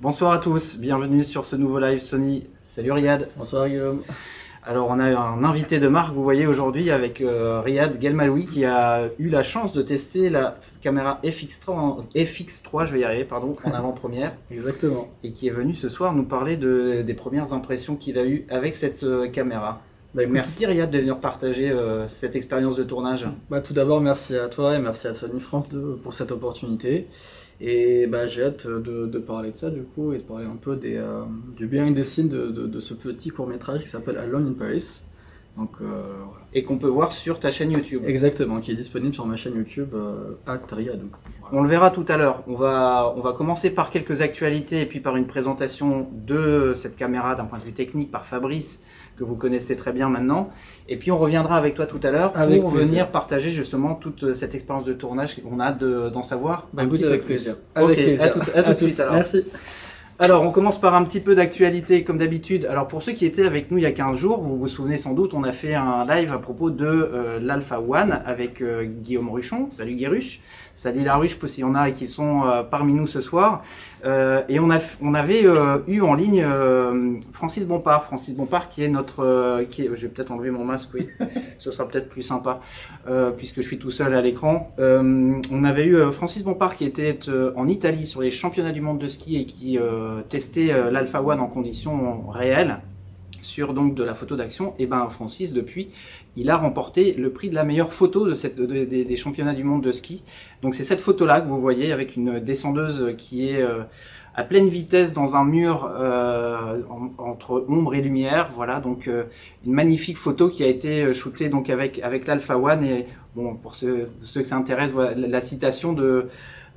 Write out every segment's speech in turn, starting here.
Bonsoir à tous, bienvenue sur ce nouveau live Sony. Salut Riyad. Bonsoir Guillaume. Alors on a un invité de marque, vous voyez aujourd'hui avec euh, Riyad Gelmaloui qui a eu la chance de tester la caméra FX3, en- FX3 je vais y arriver, pardon, en avant-première Exactement. et qui est venu ce soir nous parler de- des premières impressions qu'il a eues avec cette euh, caméra. Bah, écoute, Merci Riyad de venir partager euh, cette expérience de tournage. bah, tout d'abord, merci à toi et merci à Sony France de- pour cette opportunité. Et bah, j'ai hâte de, de parler de ça du coup et de parler un peu des, euh, du behind the scenes de, de- de ce petit court métrage qui s'appelle Alone in Paris. Donc euh, voilà. Et qu'on peut voir sur ta chaîne YouTube. Exactement, qui est disponible sur ma chaîne YouTube euh, Actria. Donc, voilà. On le verra tout à l'heure. On va, on va commencer par quelques actualités et puis par une présentation de cette caméra d'un point de vue technique par Fabrice, que vous connaissez très bien maintenant. Et puis on reviendra avec toi tout à l'heure Avec pour plaisir. venir partager justement toute cette expérience de tournage. On a de- d'en savoir Bah, un petit peu avec plus. plaisir. Ok, Avec plaisir. à tout, à tout de suite alors. Merci. Alors, on commence par un petit peu d'actualité, comme d'habitude. Alors, pour ceux qui étaient avec nous il y a 15 jours, vous vous souvenez sans doute, on a fait un live à propos de euh, l'Alpha One avec euh, Guillaume Ruchon. Salut Guéruche. Salut la ruche, s'il y en a qui sont euh, parmi nous ce soir. Euh, et on, a, on avait euh, eu en ligne Francis Bompard. Francis Bompard qui est notre... qui est, je vais peut-être enlever mon masque, oui. Ce sera peut-être plus sympa, puisque je suis tout seul à l'écran. On avait eu Francis Bompard qui était en Italie sur les championnats du monde de ski et qui testait l'Alpha One en conditions réelles sur donc de la photo d'action. Et ben Francis depuis, il a remporté le prix de la meilleure photo de cette, de- de- des- championnats du monde de ski. Donc c'est cette photo-là que vous voyez avec une descendeuse qui est euh, à pleine vitesse dans un mur euh, en- entre ombre et lumière. Voilà, donc euh, une magnifique photo qui a été shootée donc avec avec l'Alpha One et bon pour ceux, ceux que ça intéresse, voilà, la citation de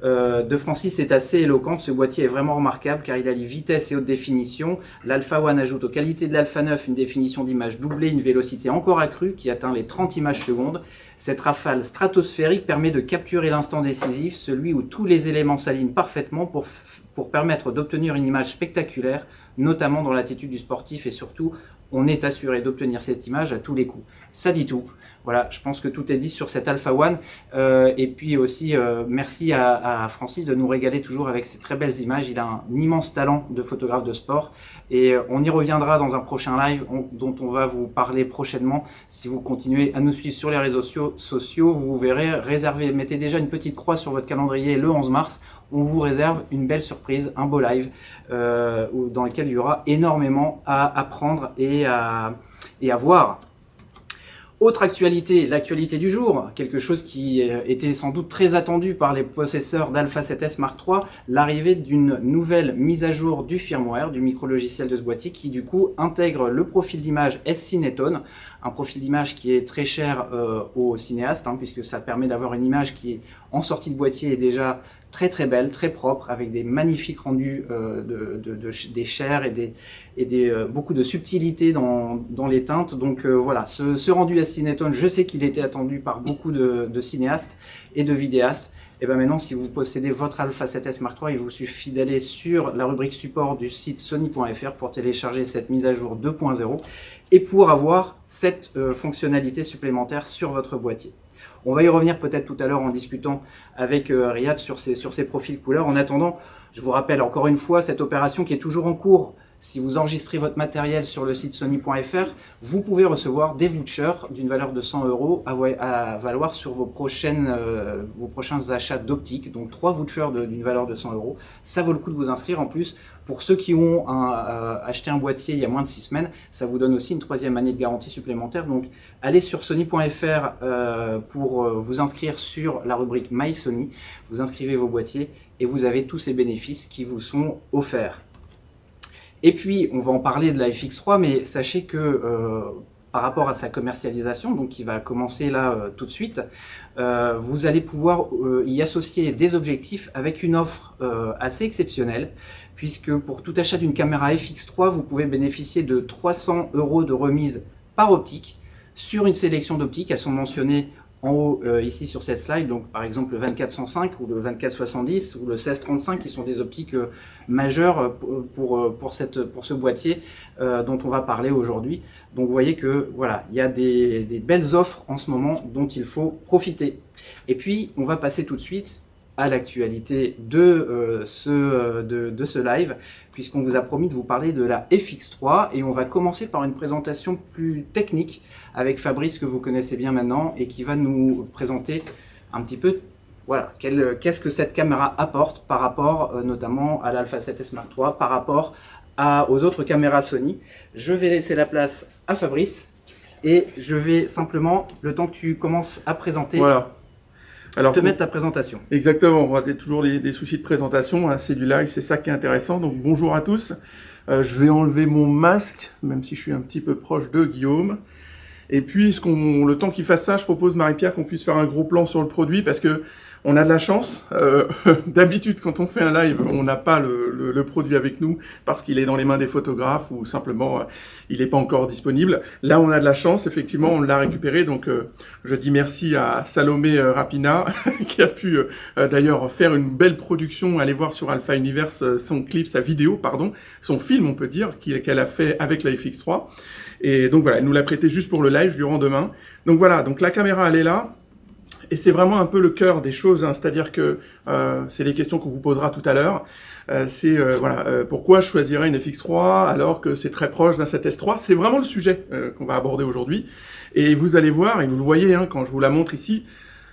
euh, de Francis est assez éloquente. Ce boîtier est vraiment remarquable car il allie vitesse et haute définition. L'Alpha One ajoute aux qualités de l'Alpha 9 une définition d'image doublée, une vélocité encore accrue qui atteint les 30 images secondes. Cette rafale stratosphérique permet de capturer l'instant décisif, celui où tous les éléments s'alignent parfaitement pour, permettre d'obtenir une image spectaculaire, notamment dans l'attitude du sportif et surtout, on est assuré d'obtenir cette image à tous les coups. Ça dit tout. Voilà, je pense que tout est dit sur cet Alpha One. Euh, et puis aussi, euh, merci à, Francis de nous régaler toujours avec ces très belles images. Il a un immense talent de photographe de sport. Et euh, on y reviendra dans un prochain live on- dont on va vous parler prochainement. Si vous continuez à nous suivre sur les réseaux sociaux, vous verrez, réservez, mettez déjà une petite croix sur votre calendrier le 11 mars. On vous réserve une belle surprise, un beau live dans lequel il y aura énormément à apprendre et à voir. Autre actualité, l'actualité du jour, quelque chose qui euh, était sans doute très attendu par les possesseurs d'Alpha 7S Mark III, l'arrivée d'une nouvelle mise à jour du firmware, du micro-logiciel de ce boîtier, qui du coup intègre le profil d'image S-Cinetone, un profil d'image qui est très cher euh, aux cinéastes, hein, puisque ça permet d'avoir une image qui, en sortie de boîtier, est déjà très très belle, très propre, avec des magnifiques rendus euh, des chairs et euh, beaucoup de subtilité dans, les teintes. Donc euh, voilà, ce, rendu à Cinetone, je sais qu'il était attendu par beaucoup de, de cinéastes et de vidéastes. Et bien maintenant, si vous possédez votre Alpha 7S Mark III, il vous suffit d'aller sur la rubrique support du site sony.fr pour télécharger cette mise à jour 2.0 et pour avoir cette fonctionnalité supplémentaire sur votre boîtier. On va y revenir peut-être tout à l'heure en discutant avec euh, Riyad sur ces, sur ces profils couleurs. En attendant, je vous rappelle encore une fois cette opération qui est toujours en cours. Si vous enregistrez votre matériel sur le site sony.fr, vous pouvez recevoir des vouchers d'une valeur de 100 euros à, valoir sur vos, prochaines, euh, prochains achats d'optique. Donc trois vouchers d'une valeur de 100 euros. Ça vaut le coup de vous inscrire. En plus, pour ceux qui ont euh, acheté un boîtier il y a moins de 6 semaines, ça vous donne aussi une troisième année de garantie supplémentaire. Donc allez sur sony.fr euh, pour euh, vous inscrire sur la rubrique My Sony. Vous inscrivez vos boîtiers et vous avez tous ces bénéfices qui vous sont offerts. Et puis, on va en parler de la FX3, mais sachez que par rapport à sa commercialisation, donc qui va commencer là tout de suite, vous allez pouvoir y associer des objectifs avec une offre assez exceptionnelle, puisque pour tout achat d'une caméra FX3, vous pouvez bénéficier de 300 euros de remise par optique sur une sélection d'optiques. Elles sont mentionnées en haut euh, ici sur cette slide, donc par exemple le 2405 ou le 2470 ou le 1635 qui sont des optiques euh, majeures euh, pour, ce boîtier dont on va parler aujourd'hui. Donc vous voyez que voilà, il y a des belles offres en ce moment dont il faut profiter. Et puis on va passer tout de suite à l'actualité de, ce, de, de, ce live, puisqu'on vous a promis de vous parler de la FX3 et on va commencer par une présentation plus technique avec Fabrice que vous connaissez bien maintenant et qui va nous présenter un petit peu voilà, qu'est-ce que cette caméra apporte par rapport notamment à l'Alpha 7S Mark III, par rapport aux autres caméras Sony. Je vais laisser la place à Fabrice et je vais simplement, le temps que tu commences à présenter, voilà. Alors, te mettre ta présentation. Exactement, on a toujours des, soucis de présentation, hein, c'est du live, c'est ça qui est intéressant. Donc bonjour à tous, euh, je vais enlever mon masque, même si je suis un petit peu proche de Guillaume. Et puis, ce le temps qu'il fasse ça, je propose Marie-Pierre qu'on puisse faire un gros plan sur le produit parce que on a de la chance. Euh, D'habitude, quand on fait un live, on n'a pas le, le, produit avec nous parce qu'il est dans les mains des photographes ou simplement euh, il n'est pas encore disponible. Là, on a de la chance. Effectivement, on l'a récupéré. Donc, euh, je dis merci à Salomé euh, Rapina qui a pu d'ailleurs faire une belle production. Allez voir sur Alpha Universe son clip, sa vidéo, pardon, son film, on peut dire, qu'elle a fait avec la FX3. Et donc voilà, elle nous l'a prêté juste pour le live. Je lui rends demain. Donc voilà, donc la caméra, elle est là. Et c'est vraiment un peu le cœur des choses, hein. c'est-à-dire que euh, c'est les questions qu'on vous posera tout à l'heure. Euh, c'est euh, voilà, euh, pourquoi je choisirais une FX3 alors que c'est très proche d'un 7S3 C'est vraiment le sujet euh, qu'on va aborder aujourd'hui. Et vous allez voir, et vous le voyez hein, quand je vous la montre ici,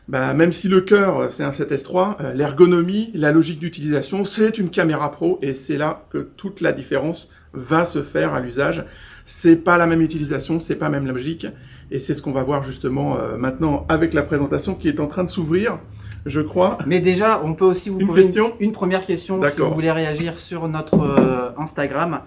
bah, même si le cœur c'est un 7S3, l'ergonomie, la logique d'utilisation, c'est une caméra pro et c'est là que toute la différence va se faire à l'usage. C'est pas la même utilisation, c'est pas la même logique. Et c'est ce qu'on va voir justement euh, maintenant avec la présentation qui est en train de s'ouvrir, je crois. Mais déjà, on peut aussi vous une poser question une, première question si vous voulez réagir sur notre euh, Instagram.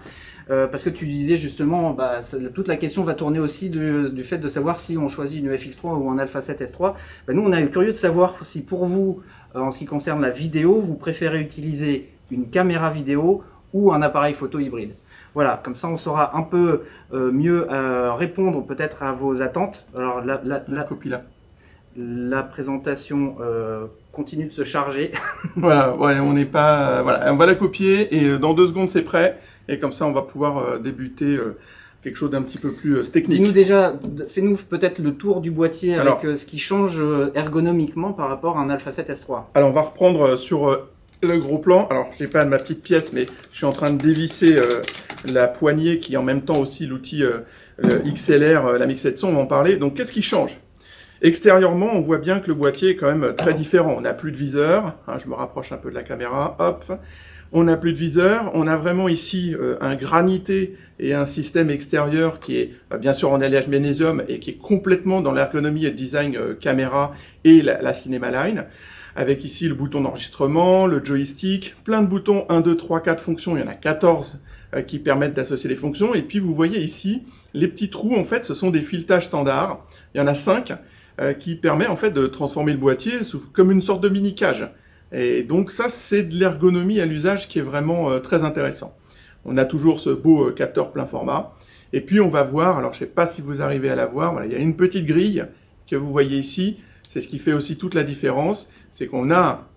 Euh, parce que tu disais justement, bah, toute la question va tourner aussi du, du, fait de savoir si on choisit une FX3 ou un Alpha 7 S3. Bah, nous, on est curieux de savoir si pour vous, en ce qui concerne la vidéo, vous préférez utiliser une caméra vidéo ou un appareil photo hybride. Voilà, comme ça on saura un peu euh, mieux euh, répondre peut-être à vos attentes. Alors la, la, la, copie là. La présentation euh, continue de se charger. voilà, ouais, on n'est pas, voilà, on va la copier et dans deux secondes c'est prêt et comme ça on va pouvoir débuter quelque chose d'un petit peu plus technique. Dis-nous déjà, fais-nous peut-être le tour du boîtier Alors, avec ce qui change ergonomiquement par rapport à un Alpha 7 S3. Alors on va reprendre sur le gros plan. Alors, je n'ai pas ma petite pièce, mais je suis en train de dévisser euh, la poignée qui est en même temps aussi l'outil euh, XLR, euh, la mixette son, on va en parler. Donc, qu'est-ce qui change? Extérieurement, on voit bien que le boîtier est quand même très différent. On n'a plus de viseur. Hein, je me rapproche un peu de la caméra. Hop. On n'a plus de viseur. On a vraiment ici euh, un granité et un système extérieur qui est bien sûr en alliage magnésium et qui est complètement dans l'ergonomie et le design euh, caméra et la, la Cinema Line avec ici le bouton d'enregistrement, le joystick, plein de boutons, 1, 2, 3, 4 fonctions, il y en a 14 euh, qui permettent d'associer les fonctions, et puis vous voyez ici, les petits trous, en fait, ce sont des filetages standards, il y en a 5, euh, qui permet en fait de transformer le boîtier comme une sorte de mini-cage. Et donc ça, c'est de l'ergonomie à l'usage qui est vraiment euh, très intéressant. On a toujours ce beau capteur plein format. Et puis on va voir, alors je sais pas si vous arrivez à la voir, voilà, il y a une petite grille que vous voyez ici, c'est ce qui fait aussi toute la différence, c'est qu'on a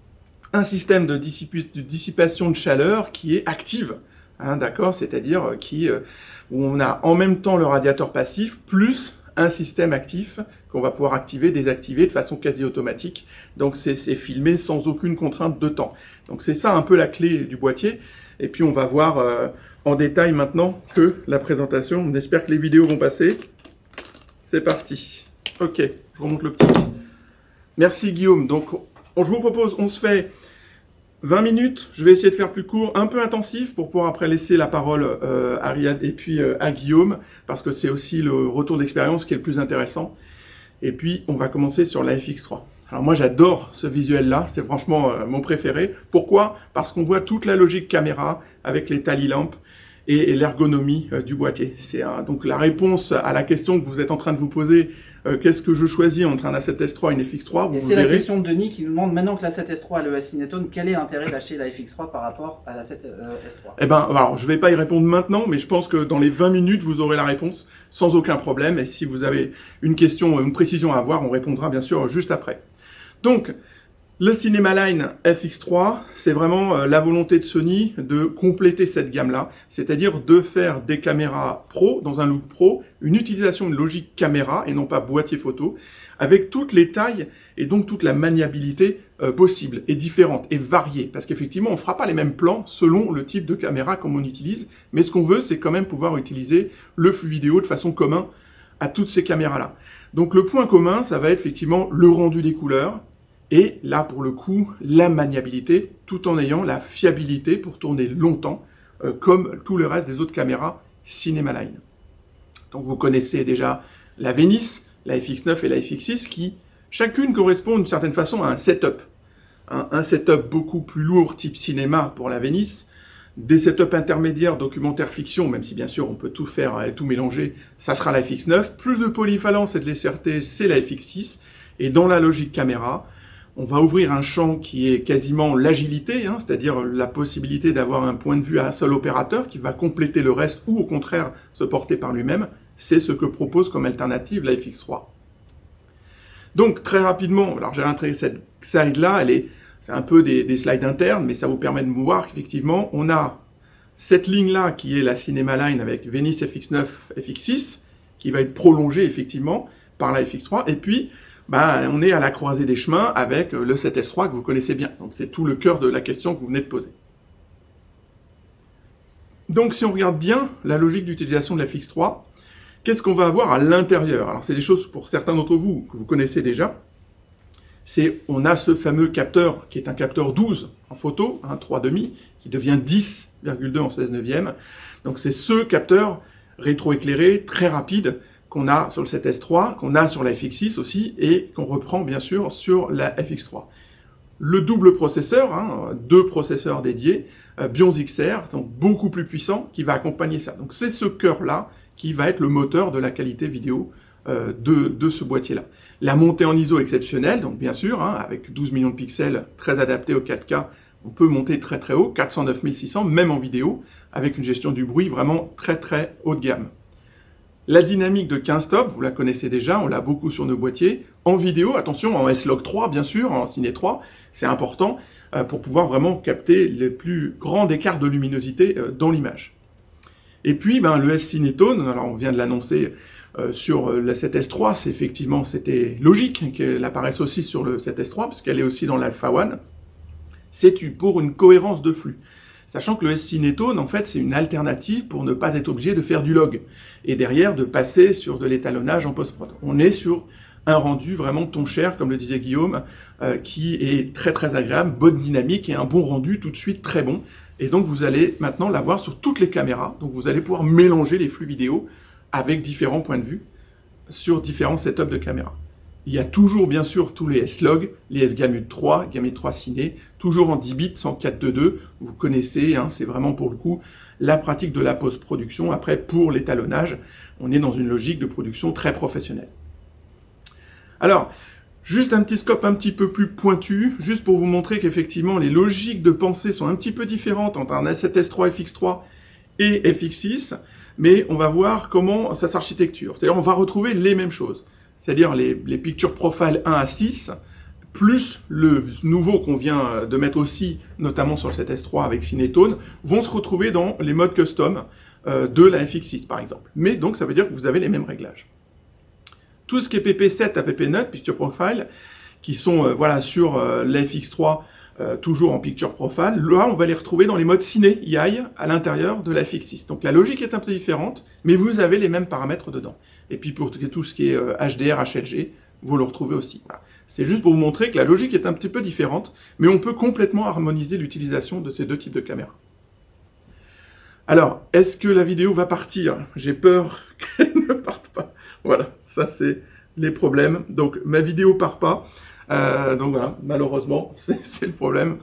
un système de, dissipation de chaleur qui est active, hein, d'accord C'est-à-dire euh, qui euh, où on a en même temps le radiateur passif plus un système actif qu'on va pouvoir activer, désactiver de façon quasi automatique. Donc c'est filmé sans aucune contrainte de temps. Donc c'est ça un peu la clé du boîtier. Et puis on va voir euh, en détail maintenant que la présentation. On espère que les vidéos vont passer. C'est parti. Ok, je remonte l'optique. Merci Guillaume. Donc, je vous propose, on se fait 20 minutes. Je vais essayer de faire plus court, un peu intensif, pour pouvoir après laisser la parole euh, à Riyad et puis euh, à Guillaume, parce que c'est aussi le retour d'expérience qui est le plus intéressant. Et puis, on va commencer sur la FX3. Alors moi, j'adore ce visuel-là, c'est franchement euh, mon préféré. Pourquoi? Parce qu'on voit toute la logique caméra avec les tally lampes et, et l'ergonomie du boîtier. C'est donc la réponse à la question que vous êtes en train de vous poser euh, qu'est-ce que je choisis entre un A7S3 et une FX3 vous, C'est la question de Denis qui nous demande maintenant que la 7S3 a le Cinétone, quel est l'intérêt d'acheter la FX3 par rapport à la 7S3 Eh ben, alors je vais pas y répondre maintenant, mais je pense que dans les 20 minutes vous aurez la réponse sans aucun problème. Et si vous avez une question, une précision à avoir, on répondra bien sûr juste après. Donc Le Cinema Line FX3, c'est vraiment euh, la volonté de Sony de compléter cette gamme-là, c'est-à-dire de faire des caméras pro, dans un look pro, une utilisation de logique caméra et non pas boîtier photo, avec toutes les tailles et donc toute la maniabilité euh, possible et différente et variée, parce qu'effectivement on fera pas les mêmes plans selon le type de caméra qu'on utilise, mais ce qu'on veut c'est quand même pouvoir utiliser le flux vidéo de façon commune à toutes ces caméras-là. Donc le point commun, ça va être effectivement le rendu des couleurs, et là, pour le coup, la maniabilité, tout en ayant la fiabilité pour tourner longtemps, euh, comme tout le reste des autres caméras Cinema Line. Donc vous connaissez déjà la Venice, la FX9 et la FX6, qui chacune correspond d'une certaine façon à un setup. Un, setup beaucoup plus lourd, type cinéma pour la Venice, des setups intermédiaires documentaire fiction, même si bien sûr on peut tout faire et tout mélanger, ça sera la FX9. Plus de polyvalence et de légèreté, c'est la FX6. Et dans la logique caméra, on va ouvrir un champ qui est quasiment l'agilité, hein, c'est-à-dire la possibilité d'avoir un point de vue à un seul opérateur qui va compléter le reste ou au contraire se porter par lui-même. C'est ce que propose comme alternative la FX3. Donc très rapidement, alors j'ai rentré cette slide-là, elle est, c'est un peu des, des, slides internes, mais ça vous permet de voir qu'effectivement on a cette ligne-là qui est la Cinema Line avec Venice FX9, FX6, qui va être prolongée effectivement par la FX3, et puis ben, on est à la croisée des chemins avec euh, le 7S3 que vous connaissez bien. Donc c'est tout le cœur de la question que vous venez de poser. Donc si on regarde bien la logique d'utilisation de la FX3, qu'est-ce qu'on va avoir à l'intérieur? Alors c'est des choses pour certains d'entre vous que vous connaissez déjà. C'est on a ce fameux capteur qui est un capteur 12 en photo, un 3,5, qui devient 10,2 en 16 neuvième. Donc c'est ce capteur rétroéclairé très rapide qu'on a sur le 7S3, qu'on a sur la FX6 aussi, et qu'on reprend bien sûr sur la FX3. Le double processeur, hein, deux processeurs dédiés, euh, XR, donc beaucoup plus puissant, qui va accompagner ça. Donc c'est ce cœur-là qui va être le moteur de la qualité vidéo euh, de, ce boîtier-là. La montée en ISO exceptionnelle, donc bien sûr, hein, avec 12 millions de pixels, très adapté au 4K, on peut monter très très haut, 409 600, même en vidéo, avec une gestion du bruit vraiment très très haut de gamme. La dynamique de 15 stop, vous la connaissez déjà, on l'a beaucoup sur nos boîtiers. En vidéo, attention, en S-Log 3 bien sûr, en Ciné 3, c'est important euh, pour pouvoir vraiment capter les plus grands écarts de luminosité euh, dans l'image. Et puis, ben, le S-Cinetone, alors on vient de l'annoncer euh, sur le 7S3, c'est effectivement, c'était logique qu'elle apparaisse aussi sur le 7S3, parce qu'elle est aussi dans l'Alpha One. C'est pour une cohérence de flux? Sachant que le S-Cinetone, en fait, c'est une alternative pour ne pas être obligé de faire du log. Et derrière, de passer sur de l'étalonnage en post-prod. On est sur un rendu vraiment ton cher, comme le disait Guillaume, euh, qui est très très agréable, bonne dynamique et un bon rendu tout de suite très bon. Et donc vous allez maintenant l'avoir sur toutes les caméras. Donc vous allez pouvoir mélanger les flux vidéo avec différents points de vue sur différents setups de caméras. Il y a toujours, bien sûr, tous les S-Log, les S-Gamut 3, Gamut 3 Ciné, toujours en 10 bits, sans 4.2.2. Vous connaissez, hein, c'est vraiment pour le coup la pratique de la post-production. Après, pour l'étalonnage, on est dans une logique de production très professionnelle. Alors, juste un petit scope un petit peu plus pointu, juste pour vous montrer qu'effectivement, les logiques de pensée sont un petit peu différentes entre un A7S3 FX3 et FX6, mais on va voir comment ça s'architecture. C'est-à-dire, on va retrouver les mêmes choses c'est-à-dire les, Picture Profile 1 à 6, plus le nouveau qu'on vient de mettre aussi, notamment sur le 7S3 avec Cinetone, vont se retrouver dans les modes custom euh, de la FX6 par exemple. Mais donc ça veut dire que vous avez les mêmes réglages. Tout ce qui est PP7 à PP9, Picture Profile, qui sont euh, voilà sur euh, la FX3 toujours en Picture Profile, là on va les retrouver dans les modes Ciné AI à l'intérieur de la FX6. Donc la logique est un peu différente, mais vous avez les mêmes paramètres dedans. Et puis pour tout ce qui est HDR, euh, HLG, vous le retrouvez aussi. C'est juste pour vous montrer que la logique est un petit peu différente, mais on peut complètement harmoniser l'utilisation de ces deux types de caméras. Alors, est-ce que la vidéo va partir? J'ai peur qu'elle ne parte pas. Voilà, ça c'est les problèmes. Donc ma vidéo part pas. Euh, donc voilà, malheureusement, c'est le problème.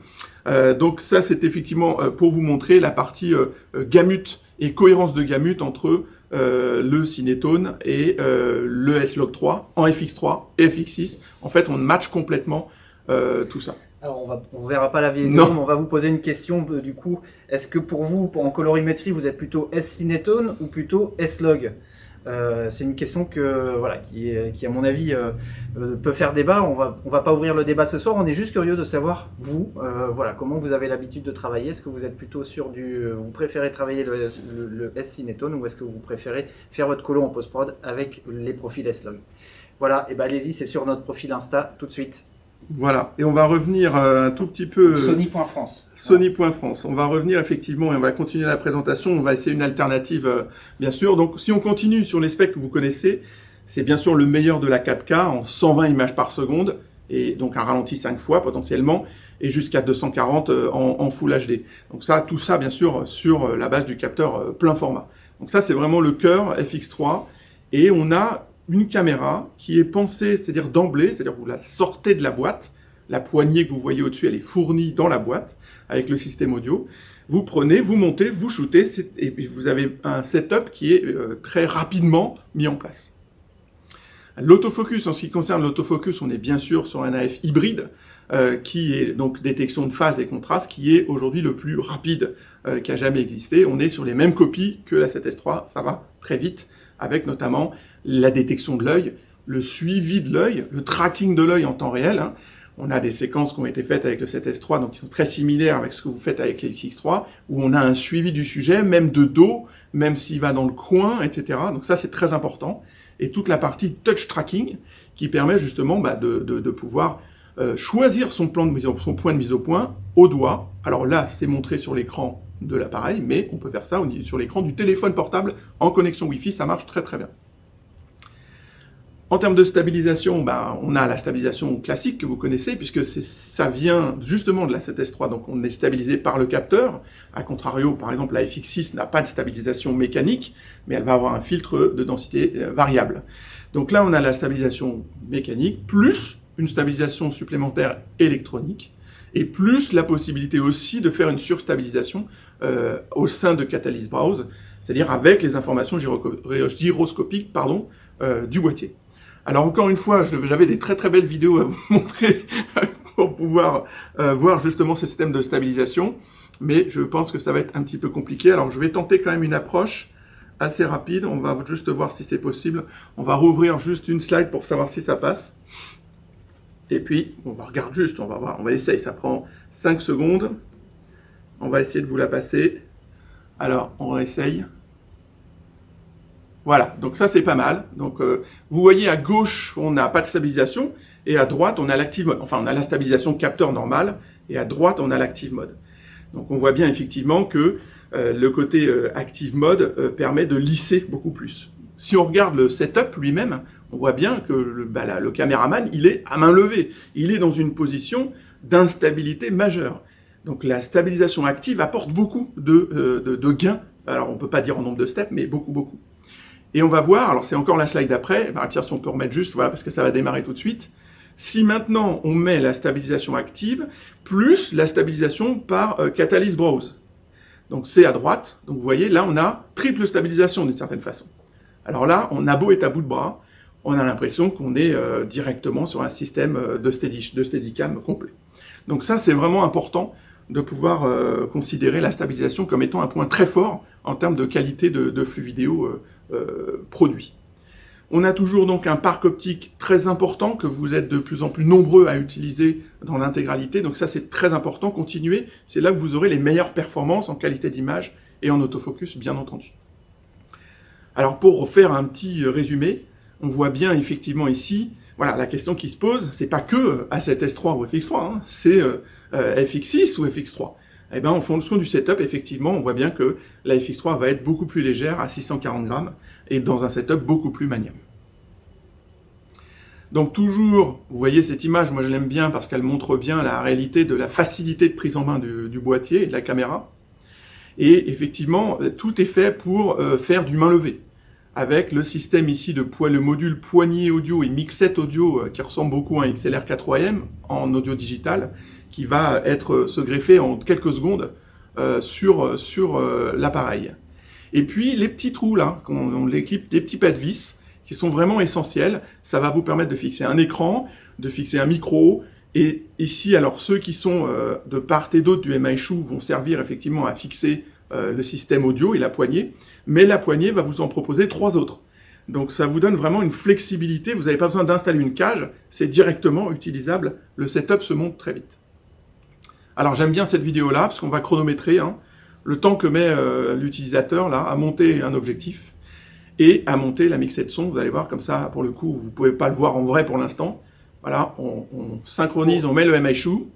Euh, donc ça c'est effectivement pour vous montrer la partie gamut et cohérence de gamut entre euh, le Cinetone et euh, le S-Log 3 en FX3 et FX6. En fait, on match complètement euh, tout ça. Alors, on ne verra pas la vidéo, mais on va vous poser une question du coup. Est-ce que pour vous, en colorimétrie, vous êtes plutôt S-Cinetone ou plutôt S-Log? Euh, c'est une question que, voilà, qui, à mon avis, euh, euh, peut faire débat. On va, va pas ouvrir le débat ce soir. On est juste curieux de savoir, vous, voilà, comment vous avez l'habitude de travailler. Est-ce que vous êtes plutôt sur du. Vous préférez travailler le, le, S-Cinetone ou est-ce que vous préférez faire votre colo en post-prod avec les profils S-Log Voilà, et ben allez-y, c'est sur notre profil Insta tout de suite. Voilà. Et on va revenir euh, un tout petit peu. euh, Sony.France. Sony.France. On va revenir effectivement et on va continuer la présentation. On va essayer une alternative, euh, bien sûr. Donc, si on continue sur les specs que vous connaissez, c'est bien sûr le meilleur de la 4K en 120 images par seconde et donc un ralenti 5 fois potentiellement et jusqu'à 240 euh, en, en Full HD. Donc ça, tout ça, bien sûr, sur la base du capteur plein format. Donc ça, c'est vraiment le cœur FX3 et on a une caméra qui est pensée, c'est-à-dire d'emblée, c'est-à-dire vous la sortez de la boîte, la poignée que vous voyez au-dessus, elle est fournie dans la boîte avec le système audio. Vous prenez, vous montez, vous shootez, et vous avez un setup qui est euh, très rapidement mis en place. L'autofocus, en ce qui concerne l'autofocus, on est bien sûr sur un AF hybride, euh, qui est donc détection de phase et contraste, qui est aujourd'hui le plus rapide euh, qui a jamais existé. On est sur les mêmes copies que la 7S3, ça va très vite, avec notamment la détection de l'œil, le suivi de l'œil, le tracking de l'œil en temps réel. hein. On a des séquences qui ont été faites avec le 7S3, donc qui sont très similaires avec ce que vous faites avec les FX3, où on a un suivi du sujet, même de dos, même s'il va dans le coin, etc. Donc ça, c'est très important. Et toute la partie touch tracking, qui permet justement bah, de, pouvoir euh, choisir son, plan de mise son point de mise au point au doigt. Alors là, c'est montré sur l'écran de l'appareil, mais on peut faire ça sur l'écran du téléphone portable en connexion Wi-Fi, ça marche très très bien. En termes de stabilisation, ben, on a la stabilisation classique que vous connaissez, puisque ça vient justement de la 7S3, donc on est stabilisé par le capteur. A contrario, par exemple, la FX6 n'a pas de stabilisation mécanique, mais elle va avoir un filtre de densité euh, variable. Donc là, on a la stabilisation mécanique, plus une stabilisation supplémentaire électronique, et plus la possibilité aussi de faire une surstabilisation euh, au sein de Catalyst Browse, c'est-à-dire avec les informations gyroscopiques pardon, euh, du boîtier. Alors encore une fois, j'avais des très très belles vidéos à vous montrer pour pouvoir euh, voir justement ce système de stabilisation, mais je pense que ça va être un petit peu compliqué. Alors je vais tenter quand même une approche assez rapide. On va juste voir si c'est possible. On va rouvrir juste une slide pour savoir si ça passe. Et puis, on va regarder juste, on va voir, on va essayer. Ça prend 5 secondes. On va essayer de vous la passer. Alors, on essaye. Voilà, donc ça c'est pas mal. Donc euh, vous voyez à gauche on n'a pas de stabilisation et à droite on a l'active mode. Enfin on a la stabilisation capteur normale et à droite on a l'active mode. Donc on voit bien effectivement que euh, le côté euh, active mode permet de lisser beaucoup plus. Si on regarde le setup lui-même, on voit bien que le, bah, le caméraman il est à main levée. Il est dans une position d'instabilité majeure. Donc la stabilisation active apporte beaucoup de, de, de gains. Alors on peut pas dire en nombre de steps, mais beaucoup beaucoup. Et on va voir, alors c'est encore la slide d'après, Marie-Pierre, si on peut remettre juste, voilà, parce que ça va démarrer tout de suite. Si maintenant on met la stabilisation active, plus la stabilisation par euh, Catalyst Browse. Donc c'est à droite, donc vous voyez, là on a triple stabilisation d'une certaine façon. Alors là, on a beau être à bout de bras, on a l'impression qu'on est euh, directement sur un système euh, de, steady, de Steadicam complet. Donc ça, c'est vraiment important de pouvoir euh, considérer la stabilisation comme étant un point très fort en termes de qualité de flux vidéo euh, euh, produit. On a toujours donc un parc optique très important que vous êtes de plus en plus nombreux à utiliser dans l'intégralité. Donc ça c'est très important. Continuez, c'est là que vous aurez les meilleures performances en qualité d'image et en autofocus bien entendu. Alors pour faire un petit résumé, on voit bien effectivement ici, voilà la question qui se pose, c'est pas que A7S3 ou FX3, hein, c'est euh, euh, FX6 ou FX3. Eh ben, en fonction du setup, effectivement, on voit bien que la FX3 va être beaucoup plus légère à 640 grammes et dans un setup beaucoup plus maniable. Donc toujours, vous voyez cette image, moi je l'aime bien parce qu'elle montre bien la réalité de la facilité de prise en main du, boîtier et de la caméra. Et effectivement, tout est fait pour euh, faire du main levée. Avec le système ici de le module poignée audio et mixette audio euh, qui ressemble beaucoup à un XLR 4M en audio digital, qui va être se greffer en quelques secondes euh, sur, sur euh, l'appareil. Et puis les petits trous là, on, on les clip, des petits pas de vis qui sont vraiment essentiels. Ça va vous permettre de fixer un écran, de fixer un micro. Et ici, alors ceux qui sont euh, de part et d'autre du MI Shoe vont servir effectivement à fixer euh, le système audio et la poignée. Mais la poignée va vous en proposer trois autres. Donc ça vous donne vraiment une flexibilité, vous n'avez pas besoin d'installer une cage, c'est directement utilisable, le setup se monte très vite. Alors j'aime bien cette vidéo-là, parce qu'on va chronométrer hein, le temps que met euh, l'utilisateur là à monter un objectif et à monter la mixette son. Vous allez voir comme ça, pour le coup, vous pouvez pas le voir en vrai pour l'instant. Voilà, on, on synchronise, on met le MI shoe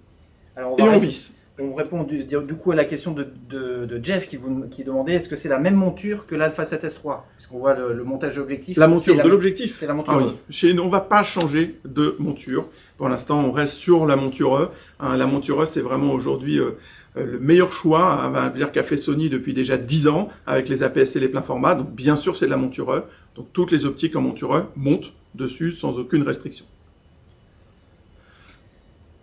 Alors, et on visse. On répond du, du coup à la question de, de- de Jeff qui, vous, qui demandait est-ce que c'est la même monture que l'Alpha 7S3 Parce qu'on voit le, le montage d'objectif. La monture de l'objectif. C'est la monture. Ah oui. Chez nous, on va pas changer de monture. Pour l'instant, on reste sur la monture E. Hein, la monture E, c'est vraiment aujourd'hui euh, euh, le meilleur choix, hein, on va dire qu'a fait Sony depuis déjà 10 ans avec les APS et les pleins formats. Donc, bien sûr, c'est de la monture E. Donc, toutes les optiques en monture E montent dessus sans aucune restriction.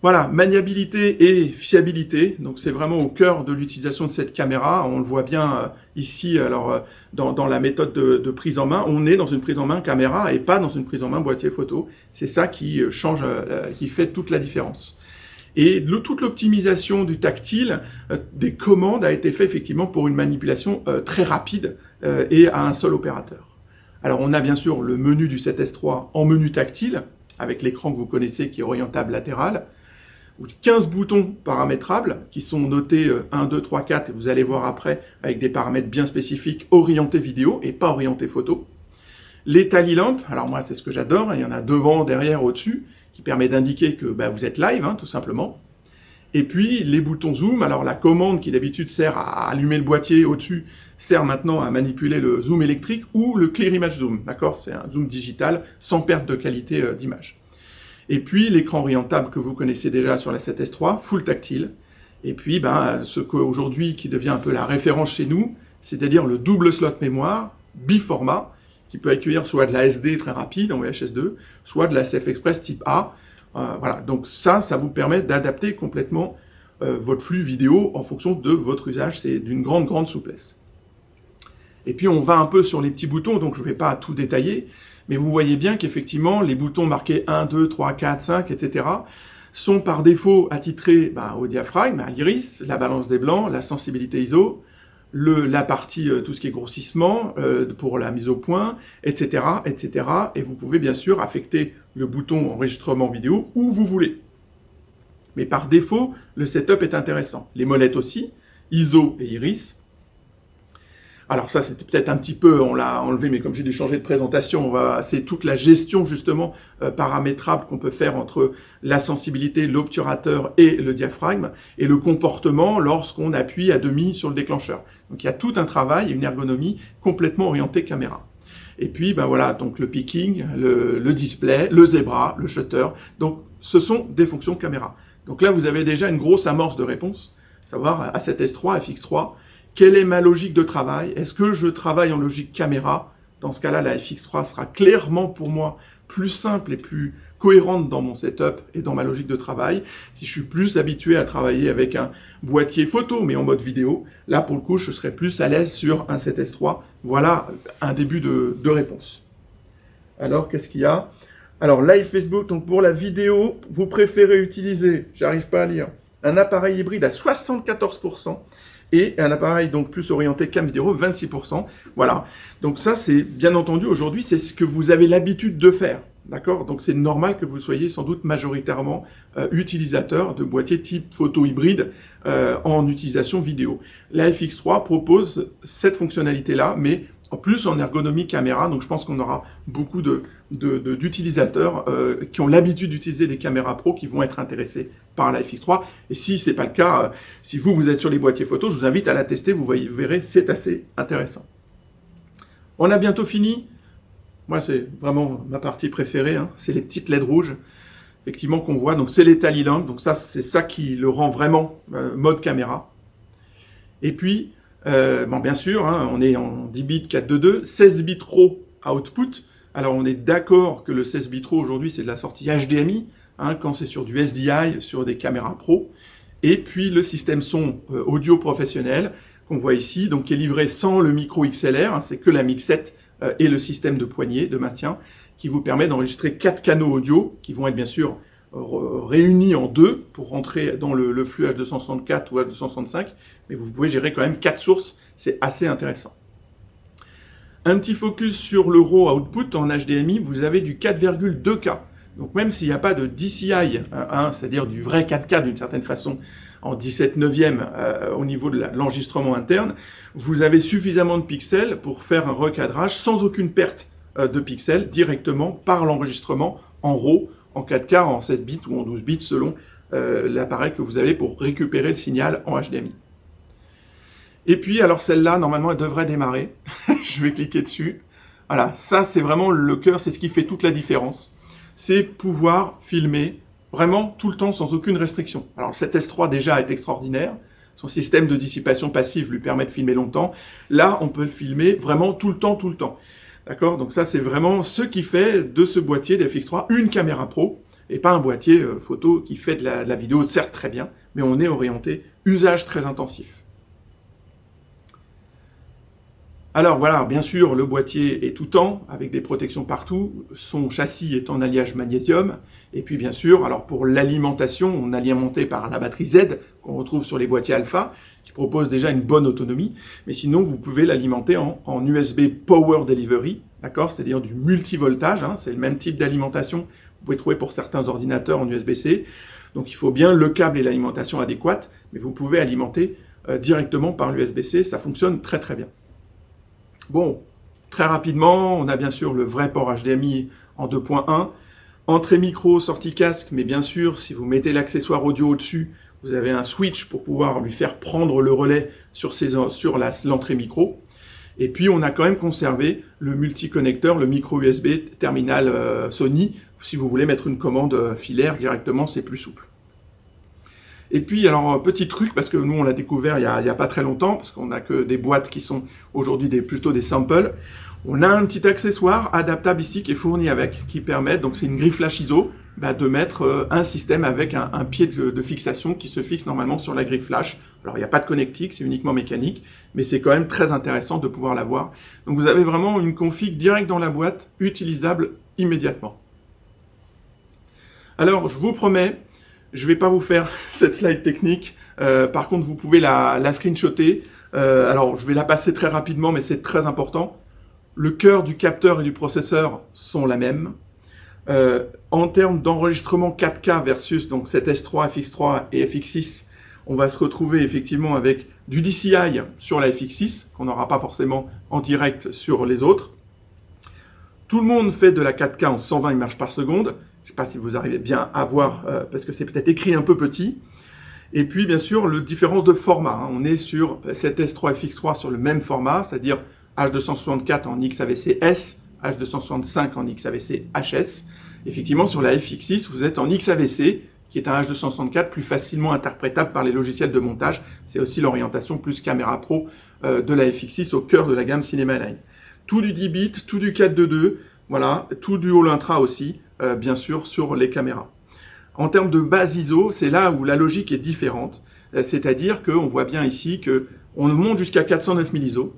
Voilà, maniabilité et fiabilité. Donc, c'est vraiment au cœur de l'utilisation de cette caméra. On le voit bien euh, ici. Alors, euh, dans, la méthode de, prise en main, on est dans une prise en main caméra et pas dans une prise en main boîtier photo. C'est ça qui euh, change, qui fait toute la différence. Et le- toute l'optimisation du tactile des commandes a été fait effectivement pour une manipulation très rapide et à un seul opérateur. Alors on a bien sûr le menu du 7S3 en menu tactile, avec l'écran que vous connaissez qui est orientable latéral, ou 15 boutons paramétrables qui sont notés euh, 1, 2, 3, 4, et vous allez voir après avec des paramètres bien spécifiques orientés vidéo et pas orientés photo. Les tally lamps, alors moi c'est ce que j'adore, il y en a devant, derrière, au-dessus, qui permet d'indiquer que bah, vous êtes live, hein, tout simplement. Et puis les boutons zoom, alors la commande qui d'habitude sert à allumer le boîtier au-dessus, sert maintenant à manipuler le zoom électrique ou le clear image zoom, d'accord? C'est un zoom digital sans perte de qualité euh, d'image. Et puis l'écran orientable que vous connaissez déjà sur la 7S3, full tactile. Et puis ben, ce qu'aujourd'hui qui devient un peu la référence chez nous, c'est-à-dire le double slot mémoire, biformat, qui peut accueillir soit de la SD très rapide en VHS2, soit de la CF Express type A. Euh, voilà, donc ça, ça vous permet d'adapter complètement euh, votre flux vidéo en fonction de votre usage. C'est d'une grande, grande souplesse. Et puis on va un peu sur les petits boutons, donc je ne vais pas tout détailler, mais vous voyez bien qu'effectivement, les boutons marqués 1, 2, 3, 4, 5, etc., sont par défaut attitrés bah, au diaphragme, à l'iris, la balance des blancs, la sensibilité ISO, la partie, euh, tout ce qui est grossissement, euh, pour la mise au point, etc., etc. Et vous pouvez bien sûr affecter le bouton enregistrement vidéo où vous voulez. Mais par défaut, le setup est intéressant. Les molettes aussi, ISO et iris. Alors ça, c'était peut-être un petit peu, on l'a enlevé, mais comme j'ai dû changer de présentation, on va, c'est toute la gestion justement euh, paramétrable qu'on peut faire entre la sensibilité, l'obturateur et le diaphragme, et le comportement lorsqu'on appuie à demi sur le déclencheur. Donc il y a tout un travail, une ergonomie complètement orientée caméra. Et puis, ben voilà, donc le picking, le, le display, le zebra, le shutter. Donc, ce sont des fonctions caméra. Donc là, vous avez déjà une grosse amorce de réponse, savoir à 7S3, FX3, quelle est ma logique de travail? Est-ce que je travaille en logique caméra? Dans ce cas-là, la FX3 sera clairement pour moi plus simple et plus cohérente dans mon setup et dans ma logique de travail. Si je suis plus habitué à travailler avec un boîtier photo, mais en mode vidéo, là, pour le coup, je serai plus à l'aise sur un 7S3. Voilà un début de, de réponse. Alors, qu'est-ce qu'il y a? Alors, live Facebook, donc pour la vidéo, vous préférez utiliser, j'arrive pas à lire, un appareil hybride à 74%, et un appareil donc plus orienté cam vidéo 26%. Voilà. Donc ça c'est bien entendu aujourd'hui c'est ce que vous avez l'habitude de faire. D'accord? Donc c'est normal que vous soyez sans doute majoritairement euh, utilisateur de boîtiers type photo hybride euh, en utilisation vidéo. La FX3 propose cette fonctionnalité-là, mais en plus en ergonomie caméra, donc je pense qu'on aura beaucoup de, de- de- d'utilisateurs euh, qui ont l'habitude d'utiliser des caméras pro qui vont être intéressés par la FX3. Et si c'est pas le cas, euh, si vous vous êtes sur les boîtiers photo, je vous invite à la tester, vous, verrez, c'est assez intéressant. On a bientôt fini. Moi, c'est vraiment ma partie préférée, hein, c'est les petites LED rouges, effectivement qu'on voit. Donc c'est les tally lamps, donc ça c'est ça qui le rend vraiment euh, mode caméra. Et puis, bon, bien sûr, hein, on est en 10 bits 422, 16 bits RAW output. Alors on est d'accord que le 16 bits RAW aujourd'hui c'est de la sortie HDMI, hein, quand c'est sur du SDI, sur des caméras pro. Et puis le système son euh, audio professionnel qu'on voit ici, donc qui est livré sans le micro XLR, hein, c'est que la mixette euh, et le système de poignée de maintien qui vous permet d'enregistrer quatre canaux audio qui vont être bien sûr réunis en deux pour rentrer dans le, le flux H264 ou H265, mais vous pouvez gérer quand même quatre sources, c'est assez intéressant. Un petit focus sur le RAW output en HDMI, vous avez du 4,2K. Donc même s'il n'y a pas de DCI, hein, c'est-à-dire du vrai 4K d'une certaine façon, en 17 neuvième euh, au niveau de l'enregistrement interne, vous avez suffisamment de pixels pour faire un recadrage sans aucune perte euh, de pixels directement par l'enregistrement en RAW, en 4K, en 16 bits ou en 12 bits selon euh, l'appareil que vous avez pour récupérer le signal en HDMI. Et puis, alors celle-là, normalement, elle devrait démarrer. Je vais cliquer dessus. Voilà, ça c'est vraiment le cœur, c'est ce qui fait toute la différence. C'est pouvoir filmer vraiment tout le temps sans aucune restriction. Alors cet S3 déjà est extraordinaire. Son système de dissipation passive lui permet de filmer longtemps. Là, on peut le filmer vraiment tout le temps, tout le temps. D'accord? Donc ça, c'est vraiment ce qui fait de ce boîtier d'FX3 une caméra pro et pas un boîtier euh, photo qui fait de la vidéo, certes très bien, mais on est orienté usage très intensif. Alors voilà, bien sûr, le boîtier est tout temps, avec des protections partout, son châssis est en alliage magnésium, et puis bien sûr, alors pour l'alimentation, on alimenté par la batterie Z, qu'on retrouve sur les boîtiers Alpha, qui propose déjà une bonne autonomie, mais sinon vous pouvez l'alimenter en, USB Power Delivery, d'accord? C'est-à-dire du multivoltage, hein, c'est le même type d'alimentation que vous pouvez trouver pour certains ordinateurs en USB-C, donc il faut bien le câble et l'alimentation adéquate, mais vous pouvez alimenter euh, directement par l'USB-C, ça fonctionne très très bien. Bon, très rapidement, on a bien sûr le vrai port HDMI en 2.1, entrée micro, sortie casque, mais bien sûr, si vous mettez l'accessoire audio au-dessus, vous avez un switch pour pouvoir lui faire prendre le relais sur, sur l'entrée micro. Et puis, on a quand même conservé le multi-connecteur, le micro USB terminal euh, Sony. Si vous voulez mettre une commande euh, filaire directement, c'est plus souple. Et puis, alors, petit truc, parce que nous, on l'a découvert il n'y a, pas très longtemps, parce qu'on n'a que des boîtes qui sont aujourd'hui des, plutôt des samples. On a un petit accessoire adaptable ici qui est fourni avec, qui permet, donc c'est une grille flash ISO, bah, de mettre euh, un système avec un, pied de, fixation qui se fixe normalement sur la grille flash. Alors il n'y a pas de connectique, c'est uniquement mécanique, mais c'est quand même très intéressant de pouvoir l'avoir. Donc vous avez vraiment une config directe dans la boîte, utilisable immédiatement. Alors je vous promets, je ne vais pas vous faire cette slide technique. Euh, par contre, vous pouvez la, la screenshotter. Euh, alors, je vais la passer très rapidement, mais c'est très important. Le cœur du capteur et du processeur sont la même. Euh, en termes d'enregistrement 4K versus donc cet S3, FX3 et FX6, on va se retrouver effectivement avec du DCI sur la FX6, qu'on n'aura pas forcément en direct sur les autres. Tout le monde fait de la 4K en 120 images par seconde, pas si vous arrivez bien à voir, euh, parce que c'est peut-être écrit un peu petit. Et puis, bien sûr, le différence de format. Hein. On est sur cet S3 FX3 sur le même format, c'est-à-dire H264 en XAVC-S, H265 en XAVC-HS. Effectivement, sur la FX6, vous êtes en XAVC, qui est un H264 plus facilement interprétable par les logiciels de montage. C'est aussi l'orientation plus caméra pro euh, de la FX6 au cœur de la gamme Cinema Line. Tout du 10 bits, tout du 4.2.2, voilà, tout du All Intra aussi. Euh, bien sûr, sur les caméras. En termes de base ISO, c'est là où la logique est différente. Euh, c'est-à-dire qu'on voit bien ici qu'on monte jusqu'à 409 000 ISO,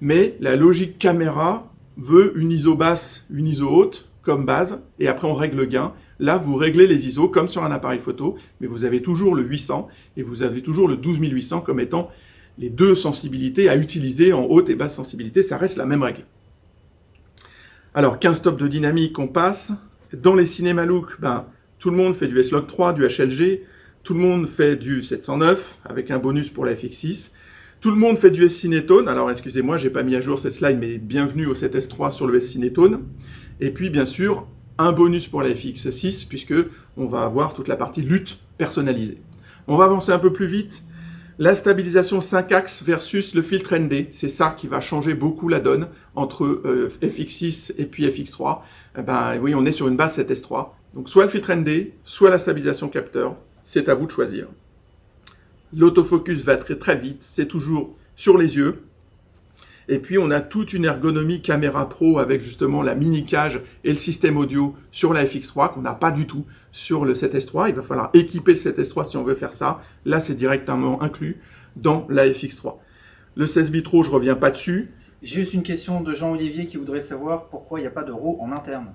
mais la logique caméra veut une ISO basse, une ISO haute comme base, et après on règle le gain. Là, vous réglez les ISO comme sur un appareil photo, mais vous avez toujours le 800 et vous avez toujours le 12800 comme étant les deux sensibilités à utiliser en haute et basse sensibilité. Ça reste la même règle. Alors, 15 stops de dynamique, on passe. Dans les cinéma look, ben, tout le monde fait du S-Log 3, du HLG, tout le monde fait du 709 avec un bonus pour la FX6. Tout le monde fait du S-Cinetone. Alors excusez-moi, j'ai pas mis à jour cette slide, mais bienvenue au 7S3 sur le S-Cinetone. Et puis bien sûr, un bonus pour la FX6 puisque on va avoir toute la partie lutte personnalisée. On va avancer un peu plus vite. La stabilisation 5 axes versus le filtre ND, c'est ça qui va changer beaucoup la donne entre euh, FX6 et puis FX3. Eh ben, oui, on est sur une base 7S3. Donc soit le filtre ND, soit la stabilisation capteur, c'est à vous de choisir. L'autofocus va très très vite, c'est toujours sur les yeux, et puis on a toute une ergonomie caméra pro avec justement la mini cage et le système audio sur la FX3 qu'on n'a pas du tout sur le 7S3. Il va falloir équiper le 7S3 si on veut faire ça. Là c'est directement inclus dans la FX3. Le 16 bit RAW, je reviens pas dessus. Juste une question de Jean-Olivier qui voudrait savoir pourquoi il n'y a pas de RAW en interne.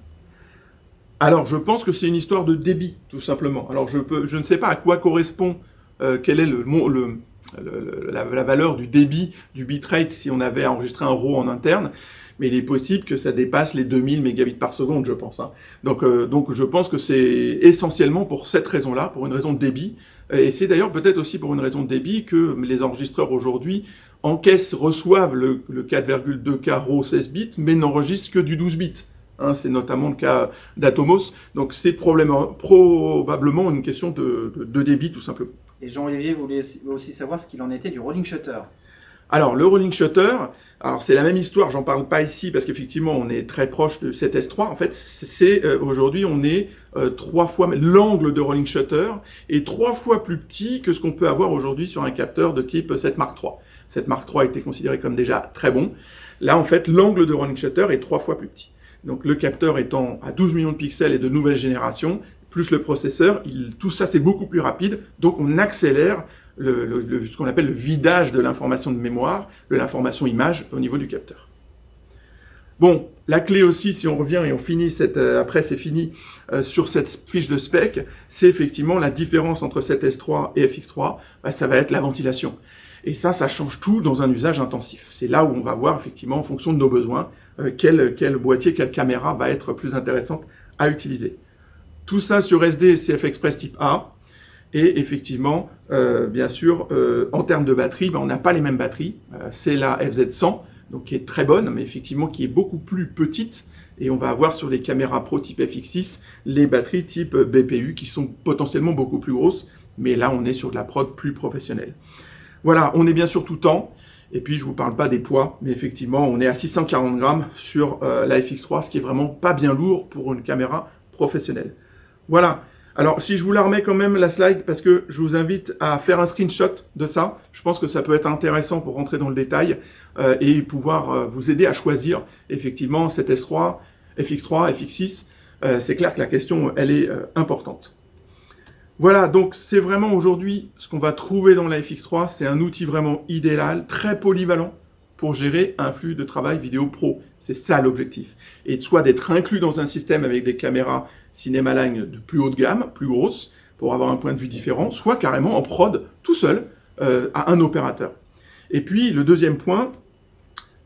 Alors je pense que c'est une histoire de débit tout simplement. Alors je, peux, je ne sais pas à quoi correspond, euh, quel est le, le la, valeur du débit du bitrate si on avait enregistré un RAW en interne, mais il est possible que ça dépasse les 2000 mégabits par seconde, je pense. Hein. Donc, euh, donc je pense que c'est essentiellement pour cette raison-là, pour une raison de débit, et c'est d'ailleurs peut-être aussi pour une raison de débit que les enregistreurs aujourd'hui encaissent, reçoivent le, 4,2K RAW 16 bits, mais n'enregistrent que du 12 bits. Hein, c'est notamment le cas d'Atomos. Donc c'est probablement une question de, de, débit tout simplement. Et Jean-Olivier voulait aussi savoir ce qu'il en était du rolling shutter. Alors le rolling shutter, alors c'est la même histoire, j'en parle pas ici parce qu'effectivement on est très proche de cette S3. En fait, c'est euh, aujourd'hui on est euh, trois fois l'angle de rolling shutter est trois fois plus petit que ce qu'on peut avoir aujourd'hui sur un capteur de type 7 Mark III. Cette Mark III était considéré comme déjà très bon. Là en fait l'angle de rolling shutter est trois fois plus petit. Donc le capteur étant à 12 millions de pixels et de nouvelle génération, plus le processeur, tout ça c'est beaucoup plus rapide, donc on accélère ce qu'on appelle le vidage de l'information de mémoire, de l'information image au niveau du capteur. Bon, la clé aussi, si on revient et on finit cette, euh, après c'est fini, euh, sur cette fiche de spec, c'est effectivement la différence entre cette S3 et FX3, bah, ça va être la ventilation. Et ça, ça change tout dans un usage intensif. C'est là où on va voir effectivement, en fonction de nos besoins, euh, quel, quel boîtier, quelle caméra va être plus intéressante à utiliser. Tout ça sur SD CF Express type A, et effectivement, euh, bien sûr, euh, en termes de batterie, ben, on n'a pas les mêmes batteries. Euh, c'est la FZ100, donc qui est très bonne, mais effectivement qui est beaucoup plus petite. Et on va avoir sur les caméras Pro type FX6 les batteries type BPU qui sont potentiellement beaucoup plus grosses. Mais là, on est sur de la prod plus professionnelle. Voilà, on est bien sûr tout temps. Et puis, je vous parle pas des poids, mais effectivement, on est à 640 grammes sur la FX3, ce qui est vraiment pas bien lourd pour une caméra professionnelle. Voilà. Alors, si je vous la remets quand même, la slide, parce que je vous invite à faire un screenshot de ça. Je pense que ça peut être intéressant pour rentrer dans le détail euh, et pouvoir euh, vous aider à choisir effectivement cette S3, FX3, FX6. c'est clair que la question, elle est euh, importante. Voilà, donc c'est vraiment aujourd'hui ce qu'on va trouver dans la FX3. C'est un outil vraiment idéal, très polyvalent pour gérer un flux de travail vidéo pro. C'est ça l'objectif. Et soit d'être inclus dans un système avec des caméras Cinema Line de plus haute gamme, plus grosse, pour avoir un point de vue différent, soit carrément en prod tout seul euh, à un opérateur. Et puis le deuxième point,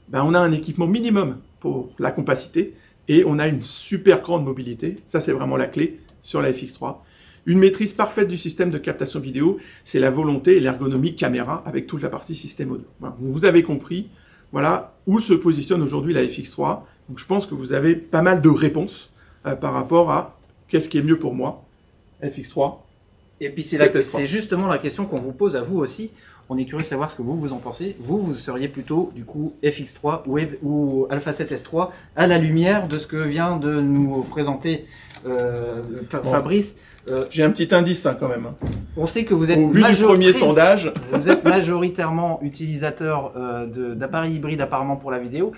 ben, on a un équipement minimum pour la compacité et on a une super grande mobilité. Ça c'est vraiment la clé sur la FX3. Une maîtrise parfaite du système de captation vidéo, c'est la volonté et l'ergonomie caméra avec toute la partie système audio. Vous avez compris, voilà où se positionne aujourd'hui la FX3. Donc je pense que vous avez pas mal de réponses euh, par rapport à qu'est-ce qui est mieux pour moi, FX3. Et puis c'est justement la question qu'on vous pose à vous aussi. On est curieux de savoir ce que vous vous en pensez. Vous, vous seriez plutôt du coup FX3 ou, ou Alpha 7S3 à la lumière de ce que vient de nous présenter euh, Fabrice. Euh, J'ai un petit indice hein, quand même. Hein. On sait que vous êtes vu du premier sondage, vous êtes majoritairement utilisateur d'appareils hybrides apparemment pour la vidéo.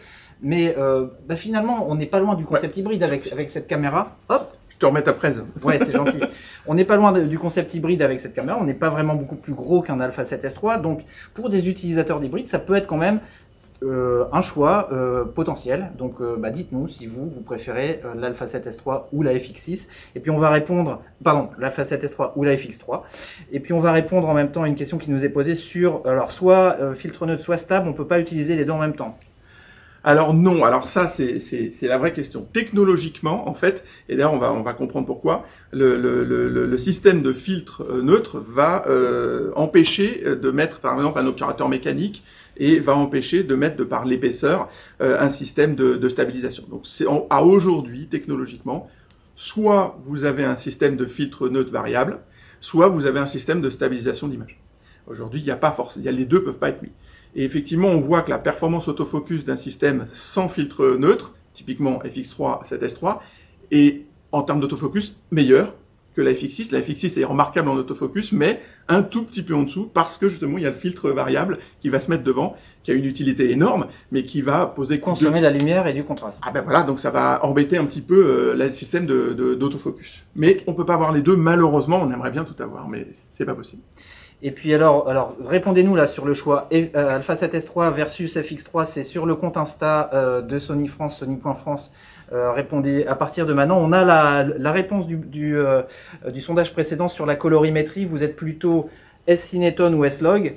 Mais euh, bah, finalement, on n'est pas loin du concept hybride avec, avec cette caméra. Hop Je te remets ta presse. Ouais, c'est gentil. on n'est pas loin du concept hybride avec cette caméra. On n'est pas vraiment beaucoup plus gros qu'un Alpha 7S3. Donc, pour des utilisateurs d'hybride, ça peut être quand même euh, un choix euh, potentiel. Donc, bah, dites-nous si vous, vous préférez l'Alpha 7S3 ou la FX6. Et puis, on va répondre, pardon, l'Alpha 7S3 ou la FX3. Et puis, on va répondre en même temps à une question qui nous est posée sur, alors, soit filtre neutre, soit stable. On peut pas utiliser les deux en même temps. Alors non, alors ça c'est la vraie question. Technologiquement, en fait, et d'ailleurs on va, comprendre pourquoi, le, système de filtre euh, neutre va euh, empêcher euh, de mettre par exemple un opérateur mécanique et va empêcher de mettre de par l'épaisseur un système de, stabilisation. Donc c'est à aujourd'hui, technologiquement, soit vous avez un système de filtre neutre variable, soit vous avez un système de stabilisation d'image. Aujourd'hui, il n'y a pas force, les deux peuvent pas être mis. Et effectivement, on voit que la performance autofocus d'un système sans filtre neutre, typiquement FX3, 7S3, est en termes d'autofocus meilleure que la FX6. La FX6 est remarquable en autofocus, mais un tout petit peu en dessous, parce que justement, il y a le filtre variable qui va se mettre devant, qui a une utilité énorme, mais qui va poser... Consommer de... la lumière et du contraste. Ah ben voilà, donc ça va embêter un petit peu euh, le système d'autofocus. De, mais on peut pas avoir les deux, malheureusement, on aimerait bien tout avoir, mais c'est pas possible. Et puis alors, alors répondez-nous là sur le choix euh, Alpha 7S3 versus FX3, c'est sur le compte Insta euh, de Sony France, Sony.France. Euh, répondez à partir de maintenant. On a la, la réponse du, du, du, sondage précédent sur la colorimétrie. Vous êtes plutôt S-Cineton ou S-Log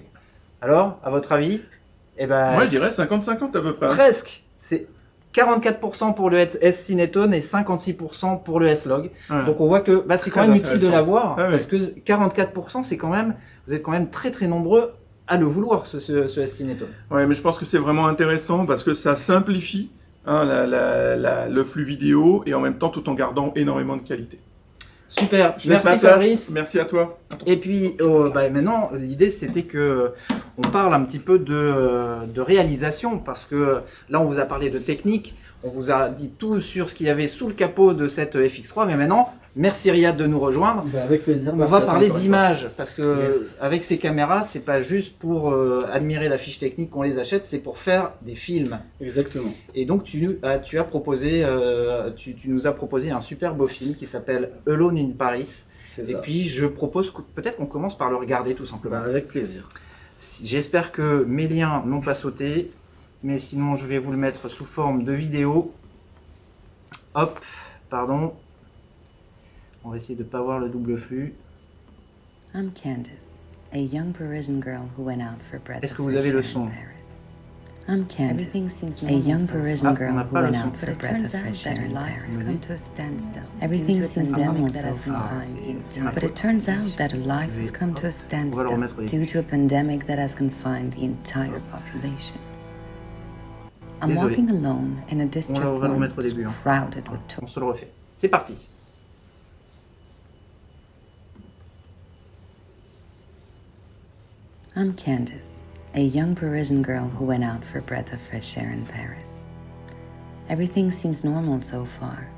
Alors, à votre avis eh ben, Moi, je dirais 50-50 à peu près. hein. Presque. C'est 44% pour le S Cinetone et 56% pour le S-Log. Ouais. Donc on voit que bah, c'est quand même utile de l'avoir Ah parce que 44% c'est quand même vous êtes quand même très très nombreux à le vouloir ce, ce, ce. Ouais, mais je pense que c'est vraiment intéressant parce que ça simplifie hein, la- la- la- le flux vidéo et en même temps tout en gardant énormément de qualité. Super. Je Merci ma. Fabrice. Merci à toi. Et puis euh, bah, maintenant, l'idée c'était que on parle un petit peu de, euh, de réalisation parce que là on vous a parlé de technique, on vous a dit tout sur ce qu'il y avait sous le capot de cette FX3, mais maintenant, merci Riyad de nous rejoindre. Bah, avec plaisir. On va parler d'images parce que Yes. avec ces caméras, c'est pas juste pour euh, admirer la fiche technique qu'on les achète, c'est pour faire des films. Exactement. Et donc tu, nous- as- tu as proposé, euh, tu, tu nous as proposé un super beau film qui s'appelle Alone in Paris. Et ça. puis je propose peut-être qu'on commence par le regarder tout simplement. Bah, avec plaisir. Si- J'espère que mes liens n'ont pas sauté, mais sinon je vais vous le mettre sous forme de vidéo. Hop, pardon. On va essayer de ne pas voir le double flux. I'm Candace, a young Parisian girl who went out for bread. Est-ce que vous avez le son. I'm Candace, Everything seems a normal young. Parisian Ah, girl n'a who went out But for it bread out fresh air that in life has Paris. come to a standstill. Everything due to a seems normal that has confined the entire But it turns out that life has come to a standstill début. due to a pandemic that has confined the entire population. I'm Désolé. walking alone in a district va le remettre au début, hein. crowded with On se le refait. C'est parti. I'm Candace, a young Parisian girl who went out for a breath of fresh air in Paris. Everything seems normal so far,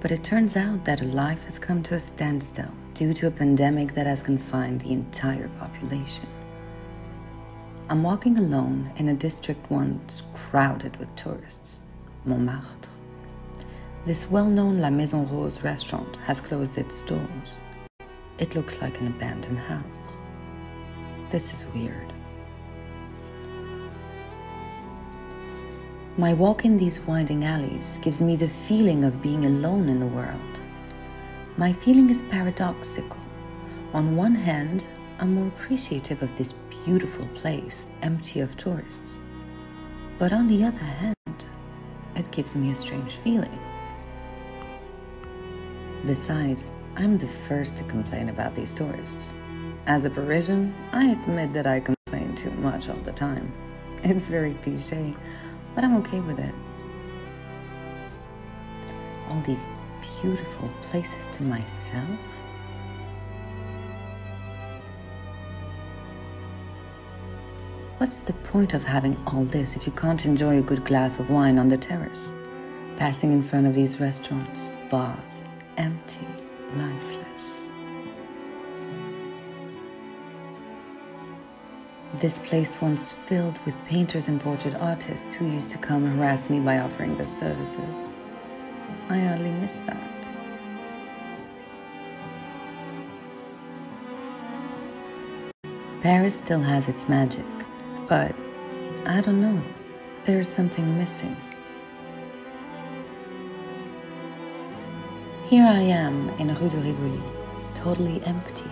but it turns out that life has come to a standstill due to a pandemic that has confined the entire population. I'm walking alone in a district once crowded with tourists, Montmartre. This well known La Maison Rose restaurant has closed its doors. It looks like an abandoned house. This is weird. My walk in these winding alleys gives me the feeling of being alone in the world. My feeling is paradoxical. On one hand, I'm more appreciative of this beautiful place, empty of tourists. But on the other hand, it gives me a strange feeling. Besides, I'm the first to complain about these tourists. As a Parisian, I admit that I complain too much all the time. It's very cliche, but I'm okay with it. All these beautiful places to myself? What's the point of having all this if you can't enjoy a good glass of wine on the terrace? Passing in front of these restaurants, bars, empty, lifeless. This place once filled with painters and portrait artists who used to come harass me by offering their services. I hardly miss that. Paris still has its magic, but I don't know. There's something missing. Here I am in Rue de Rivoli, totally empty.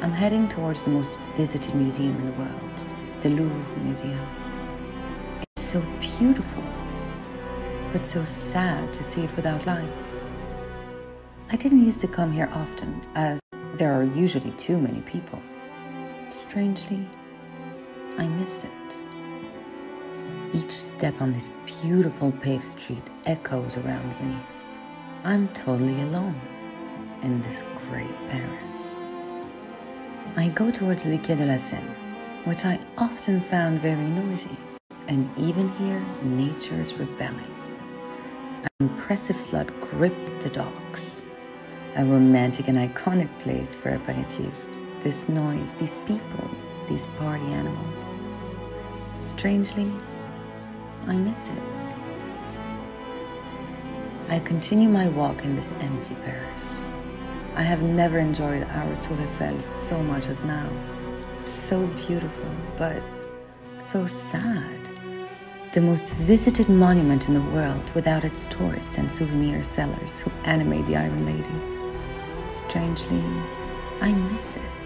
I'm heading towards the most visited museum in the world, the Louvre Museum. It's so beautiful, but so sad to see it without life. I didn't used to come here often, as there are usually too many people. Strangely, I miss it. Each step on this beautiful paved street echoes around me. I'm totally alone in this great Paris. I go towards the Quai de la Seine, which I often found very noisy, and even here, nature is rebelling. An impressive flood gripped the docks, a romantic and iconic place for aperitifs. This noise, these people, these party animals. Strangely, I miss it. I continue my walk in this empty Paris. I have never enjoyed our Tour Eiffel so much as now. So beautiful, but so sad. The most visited monument in the world without its tourists and souvenir sellers who animate the Iron Lady. Strangely, I miss it.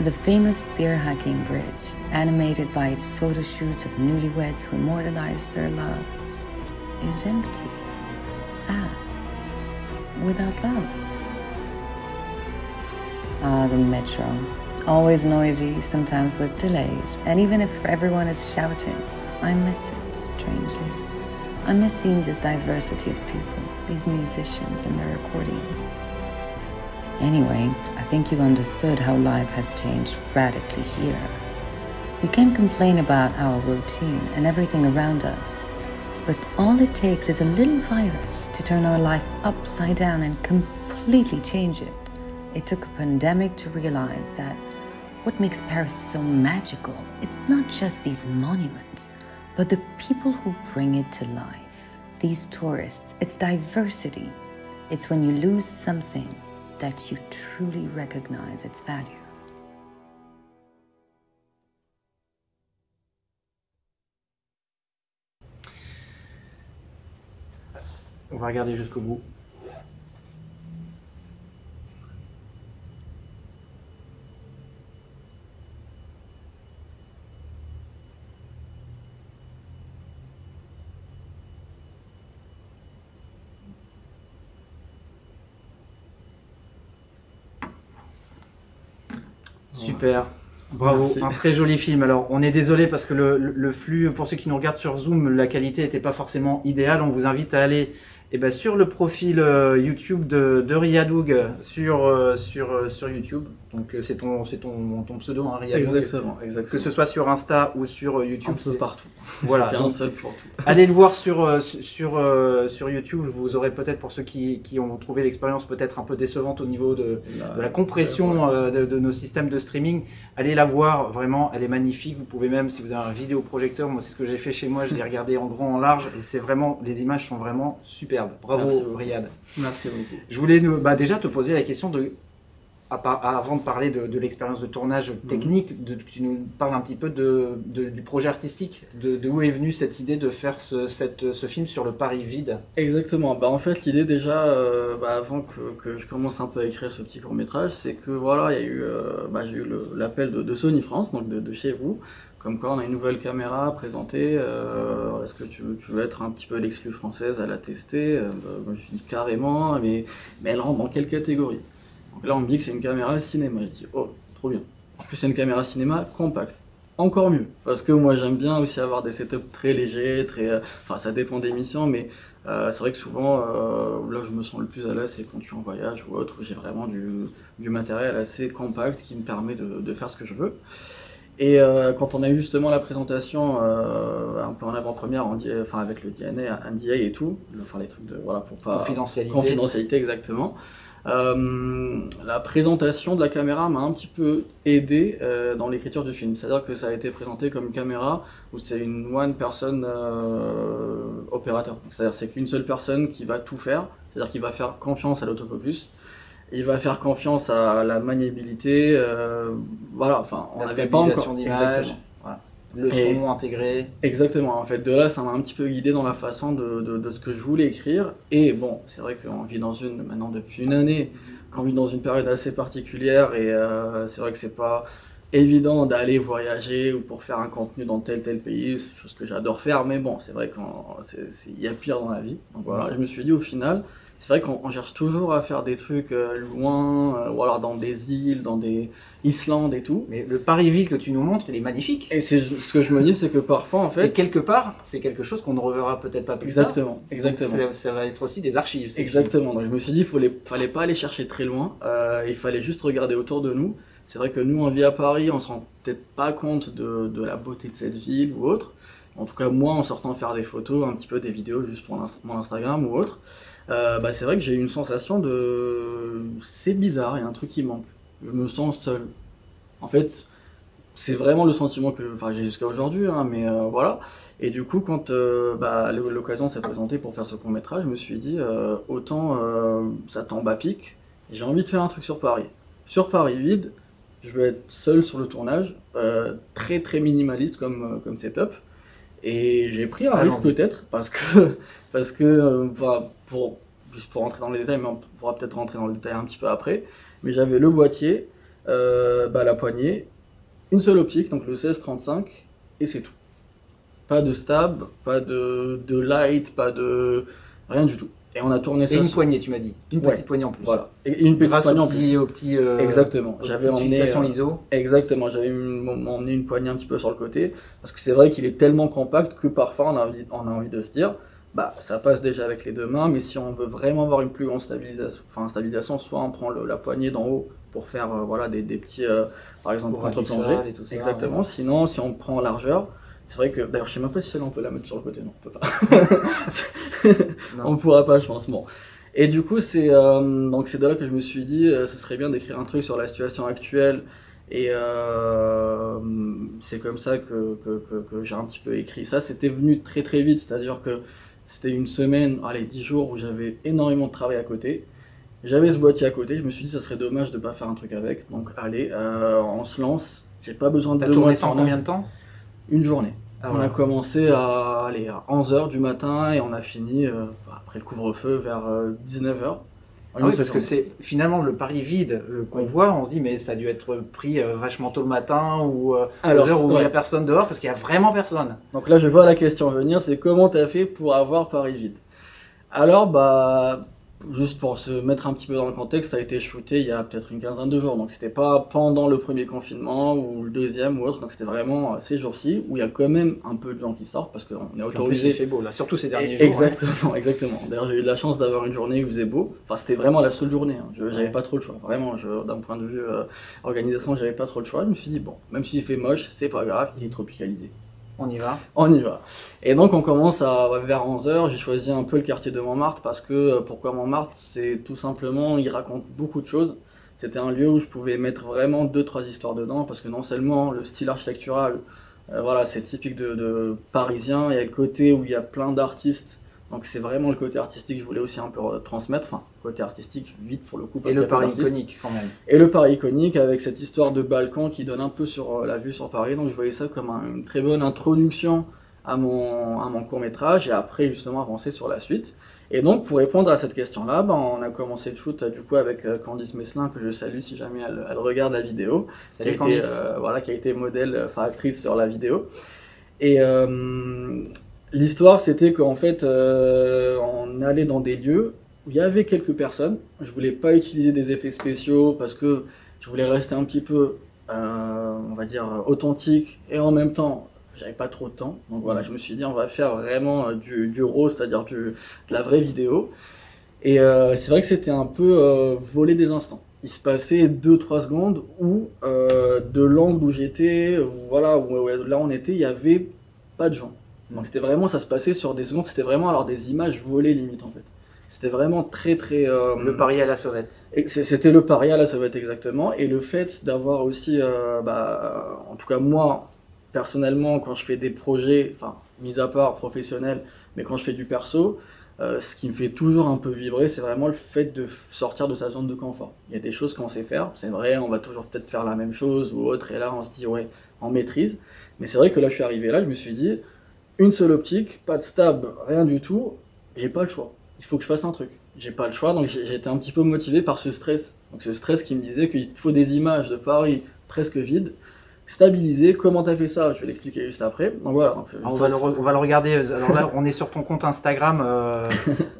The famous beer hacking bridge, animated by its photo shoots of newlyweds who immortalize their love, is empty, sad, without love. Ah, the metro. Always noisy, sometimes with delays, and even if everyone is shouting, I miss it, strangely. I miss seeing this diversity of people, these musicians and their recordings. Anyway, I think you understood how life has changed radically here. We can complain about our routine and everything around us, but all it takes is a little virus to turn our life upside down and completely change it. It took a pandemic to realize that what makes Paris so magical, it's not just these monuments, but the people who bring it to life. These tourists, it's diversity. It's when you lose something that you truly recognize its value. On va regarder jusqu'au bout. Super. Bravo, Merci. un très joli film. Alors, on est désolé parce que le, le- le flux, pour ceux qui nous regardent sur Zoom, la qualité n'était pas forcément idéale. On vous invite à aller eh ben, sur le profil euh, YouTube de, de Riadoug sur, euh, sur, euh, sur YouTube. Donc, c'est ton, c'est ton, ton pseudo, hein, Riadoug. Exactement, exactement. Que ce soit sur Insta ou sur YouTube. un peu partout. Voilà. J'ai un donc, seul pour tout. Allez le voir sur, sur, sur YouTube. Vous aurez peut-être, pour ceux qui, qui ont trouvé l'expérience peut-être un peu décevante au niveau de, de la compression de, de nos systèmes de streaming. Allez la voir, vraiment, elle est magnifique. Vous pouvez même, si vous avez un vidéoprojecteur, moi c'est ce que j'ai fait chez moi, je l'ai regardé en grand, en large, et c'est vraiment, les images sont vraiment Bravo, Merci. Riyad. Merci beaucoup. Je voulais bah, déjà te poser la question de, avant de parler de, de l'expérience de tournage technique, de, tu nous parles un petit peu de, du projet artistique, de, où est venue cette idée de faire ce, cette- ce film sur le Paris vide? Exactement. Bah, en fait, l'idée déjà, euh, bah, avant que, que je commence un peu à écrire ce petit court métrage, c'est que voilà, il y a eu, euh, bah, j'ai eu l'appel de, Sony France, donc de chez vous, comme quoi on a une nouvelle caméra à présenter. euh, Est-ce que tu, veux- être un petit peu l'exclus française à la tester Euh, bah, Je dis carrément, mais, elle rentre dans quelle catégorie? Donc là, on me dit que c'est une caméra cinéma. Je dis, oh, trop bien. En plus, c'est une caméra cinéma compacte. Encore mieux, parce que moi j'aime bien aussi avoir des setups très légers, très, euh, enfin ça dépend des missions, mais c'est vrai que souvent, là je me sens le plus à l'aise, c'est quand je suis en voyage ou autre, où j'ai vraiment du, matériel assez compact qui me permet de faire ce que je veux. Et euh, quand on a eu justement la présentation euh, un peu en avant-première, enfin avec le DNA, NDA et tout, enfin les trucs de voilà pour pas Confidentialité. confidentialité exactement. Euh, la présentation de la caméra m'a un petit peu aidé dans l'écriture du film. C'est-à-dire que ça a été présenté comme une caméra où c'est une one person opérateur. C'est-à-dire c'est qu'une seule personne qui va tout faire. C'est-à-dire qu'il va faire confiance à l'autofocus. Il va faire confiance à la maniabilité. euh, voilà, enfin, on La n'avait pas encore. d'image. Voilà. Le Et- son intégré. Exactement, en fait, de là, ça m'a un petit peu guidé dans la façon de, de, de ce que je voulais écrire. Et bon, c'est vrai qu'on vit dans une, maintenant depuis une année, qu'on vit dans une période assez particulière, et euh, c'est vrai que c'est pas évident d'aller voyager ou pour faire un contenu dans tel tel pays, c'est chose que j'adore faire, mais bon, c'est vrai qu'il y a pire dans la vie. Donc voilà, je me suis dit au final, c'est vrai qu'on on cherche toujours à faire des trucs euh, loin, euh, ou alors dans des îles, dans des Islandes et tout. Mais le Paris vide que tu nous montres, il est magnifique. Et c'est ce que je me dis, c'est que parfois, en Et fait, quelque part, c'est quelque chose qu'on ne reverra peut-être pas plus tard. exactement, exactement. Ça, va être aussi des archives. Exactement. Donc je me suis dit, il fallait, fallait pas aller chercher très loin. euh, il fallait juste regarder autour de nous. C'est vrai que nous, on vit à Paris, on se rend peut-être pas compte de, de la beauté de cette ville ou autre. En tout cas, moi, en sortant faire des photos, un petit peu des vidéos juste pour mon Instagram ou autre, euh, bah, c'est vrai que j'ai eu une sensation de... C'est bizarre, il y a un truc qui manque. Je me sens seul. En fait, c'est vraiment le sentiment que enfin, j'ai jusqu'à aujourd'hui, hein, mais euh, voilà. Et du coup, quand euh, bah, l'occasion s'est présentée pour faire ce court métrage, je me suis dit, autant ça tombe à pic, j'ai envie de faire un truc sur Paris. Sur Paris vide, je veux être seul sur le tournage, très très minimaliste comme, comme setup. Et j'ai pris un risque peut-être, parce que, parce que euh, voilà, pour, juste pour rentrer dans les détails, mais on pourra peut-être rentrer dans le détail un petit peu après, mais j'avais le boîtier, euh, bah, la poignée, une seule optique, donc le 16-35, et c'est tout. Pas de stab, pas de, de light, pas de. rien du tout. Et on a tourné Et ça. une sur- poignée, tu m'as dit. Une Ouais. petite poignée en plus. Voilà. Et une petite Grâce poignée au en plus. petit, au petit, euh, Exactement. J'avais emmené. euh, ISO. Exactement, j'avais emmené une poignée un petit peu sur le côté, parce que c'est vrai qu'il est tellement compact que parfois on a envie, on a envie de se dire, bah ça passe déjà avec les deux mains, mais si on veut vraiment avoir une plus grande stabilisation, enfin stabilisation, soit on prend le- la poignée d'en haut pour faire euh, voilà des, des petits, euh, par exemple contre-plongée, exactement. ouais. Sinon, si on prend en largeur, c'est vrai que d'ailleurs je sais même pas si celle-là on peut la mettre sur le côté, non, on peut pas. On pourra pas, je pense. Bon. Et du coup, c'est euh, donc c'est de là que je me suis dit, ce serait bien d'écrire un truc sur la situation actuelle. Et c'est comme ça que, que, que, que j'ai un petit peu écrit ça. C'était venu très très vite, c'est-à-dire que c'était une semaine, allez, dix jours où j'avais énormément de travail à côté. J'avais ce boîtier à côté, je me suis dit, ça serait dommage de pas faire un truc avec. Donc, allez, euh, on se lance. J'ai pas besoin de deux tourné ça en combien de temps? Une journée. Ah, On voilà. a commencé à, aller à 11h du matin et on a fini euh, après le couvre-feu vers 19h. Ah oui, parce que c'est finalement le pari vide euh, qu'on Oui. voit, on se dit mais ça a dû être pris euh, vachement tôt le matin ou euh, Alors, aux heures où il n'y a personne dehors parce qu'il y a vraiment personne. Donc là, je vois la question venir, c'est comment t'as fait pour avoir Paris vide? Alors, bah, juste pour se mettre un petit peu dans le contexte, ça a été shooté il y a peut-être une quinzaine de jours. Donc c'était pas pendant le premier confinement ou le deuxième ou autre. Donc c'était vraiment ces jours-ci où il y a quand même un peu de gens qui sortent parce qu'on est autorisé. fait beau là, surtout ces derniers Et- jours. hein. Exactement, exactement. D'ailleurs, j'ai eu de la chance d'avoir une journée où il faisait beau. Enfin, c'était vraiment la seule journée. hein. Je- J'avais Ouais. pas trop le choix. Vraiment, d'un point de vue euh, organisation, j'avais pas trop le choix. Je me suis dit, bon, même s'il fait moche, c'est pas grave, il est tropicalisé. On y va. On y va. Et donc on commence à vers 11h, j'ai choisi un peu le quartier de Montmartre parce que euh, pourquoi Montmartre? C'est tout simplement, il raconte beaucoup de choses. C'était un lieu où je pouvais mettre vraiment deux trois histoires dedans parce que non seulement le style architectural, euh, voilà, c'est typique de, de parisien, il y a le côté où il y a plein d'artistes. Donc c'est vraiment le côté artistique que je voulais aussi un peu transmettre, enfin côté artistique vite pour le coup parce Et le pari iconique quand même. Et le Paris iconique avec cette histoire de balcon qui donne un peu sur euh, la vue sur Paris. Donc je voyais ça comme un- une très bonne introduction à mon, à mon court métrage et après justement avancer sur la suite. Et donc pour répondre à cette question-là, ben, on a commencé le shoot euh, du coup avec euh, Candice Messelin que je salue si jamais elle, elle regarde la vidéo, qui a, Salut été, Candice. euh, voilà, qui a été modèle, enfin actrice sur la vidéo. Et euh, l'histoire c'était qu'en fait euh, on allait dans des lieux où il y avait quelques personnes. Je voulais pas utiliser des effets spéciaux parce que je voulais rester un petit peu, euh, on va dire, authentique et en même temps, j'avais pas trop de temps. Donc voilà, je me suis dit, on va faire vraiment euh, du, du raw, c'est-à-dire de la vraie vidéo. Et c'est vrai que c'était un peu voler des instants. Il se passait 2-3 secondes où, de l'angle où j'étais, voilà, où, où là on était, il y avait pas de gens. Donc c'était vraiment, ça se passait sur des secondes, c'était vraiment alors des images volées limite en fait. C'était vraiment très très. euh, Le pari à la sauvette. C'était le paria, la sauvette exactement. Et le fait d'avoir aussi, euh, bah, en tout cas moi, personnellement, quand je fais des projets, enfin, mis à part professionnels, mais quand je fais du perso, euh, ce qui me fait toujours un peu vibrer, c'est vraiment le fait de sortir de sa zone de confort. Il y a des choses qu'on sait faire, c'est vrai, on va toujours peut-être faire la même chose ou autre, et là on se dit, ouais, on maîtrise. Mais c'est vrai que là, je suis arrivé là, je me suis dit, une seule optique, pas de stab, rien du tout, j'ai pas le choix. Il faut que je fasse un truc. J'ai pas le choix, donc j'étais un petit peu motivé par ce stress. Donc ce stress qui me disait qu'il faut des images de Paris presque vides, stabilisées. Comment t'as fait ça? Je vais l'expliquer juste après. Donc voilà. donc, on, va le, re- on va le regarder. Alors là, on est sur ton compte Instagram. euh,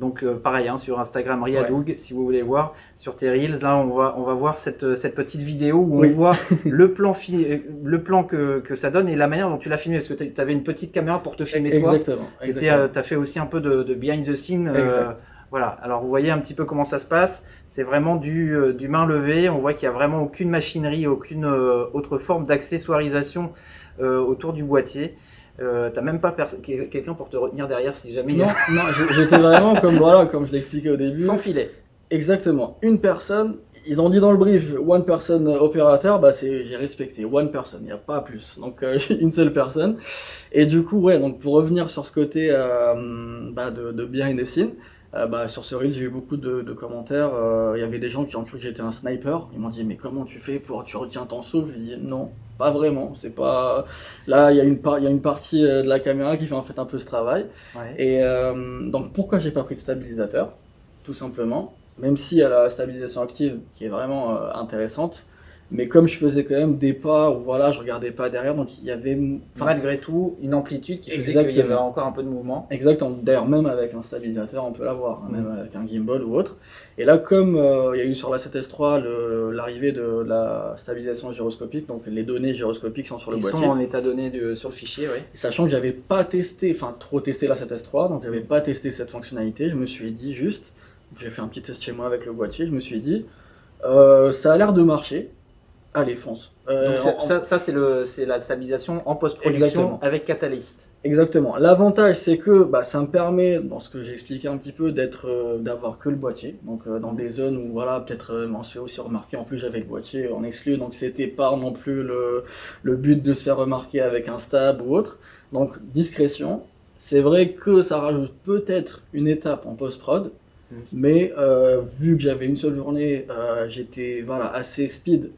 donc euh, pareil, hein, sur Instagram Riadoug, si vous voulez voir. Sur tes Reels, là, on va, on va voir cette, euh, cette petite vidéo où Oui. on voit le plan, le plan que, que ça donne et la manière dont tu l'as filmé. Parce que tu avais une petite caméra pour te filmer toi. Exactement. C'était, exactement. tu as fait aussi un peu de, de behind the scene. Exact. Voilà. Alors vous voyez un petit peu comment ça se passe. C'est vraiment du, euh, du main levée. On voit qu'il y a vraiment aucune machinerie, aucune euh, autre forme d'accessoirisation euh, autour du boîtier. T'as même pas quelqu'un pour te retenir derrière si jamais il y Non, a non, j'ai- j'étais vraiment comme voilà, comme je l'expliquais au début. sans filet. Exactement. Une personne. Ils ont dit dans le brief one person opérateur, bah c'est j'ai respecté one person, il n'y a pas plus. Donc euh, une seule personne. Et du coup ouais, donc pour revenir sur ce côté euh, bah, de, de behind the scene, euh, bah, sur ce reel j'ai eu beaucoup de, de commentaires. euh, Il y avait des gens qui ont cru que j'étais un sniper. Ils m'ont dit mais comment tu fais pour tu retiens ton souffle? J'ai dit non, pas vraiment. C'est pas là il y a une par- y a une partie euh, de la caméra qui fait en fait un peu ce travail. Ouais. Et euh, donc pourquoi j'ai pas pris de stabilisateur? Tout simplement, même s'il y a la stabilisation active qui est vraiment intéressante, Mais comme je faisais quand même des pas où voilà, je regardais pas derrière, donc il y avait. enfin, Malgré tout, une amplitude qui faisait qu'il y avait encore un peu de mouvement. Exactement. D'ailleurs, même avec un stabilisateur, on peut l'avoir, hein, Mm. même avec un gimbal ou autre. Et là, comme euh, il y a eu sur la 7S3 le- l'arrivée de la stabilisation gyroscopique, donc les données gyroscopiques sont sur le Ils boîtier. sont en état donné de- sur le fichier, oui. Sachant que j'avais pas testé, enfin trop testé la 7S3, donc j'avais pas testé cette fonctionnalité, je me suis dit juste, j'ai fait un petit test chez moi avec le boîtier, je me suis dit, euh, ça a l'air de marcher, allez fonce. Euh, Donc, c'est- en- ça, ça, c'est le- c'est la stabilisation en post-production avec Catalyst. Exactement. L'avantage, c'est que bah, ça me permet, dans ce que j'ai expliqué un petit peu, d'être, euh, d'avoir que le boîtier. Donc euh, dans des zones où voilà, peut-être euh, on se fait aussi remarquer. En plus, j'avais le boîtier en exclu, donc c'était pas non plus le, le but de se faire remarquer avec un stab ou autre. Donc discrétion. C'est vrai que ça rajoute peut-être une étape en post-prod, Mhm. mais vu que j'avais une seule journée, j'étais voilà assez speed.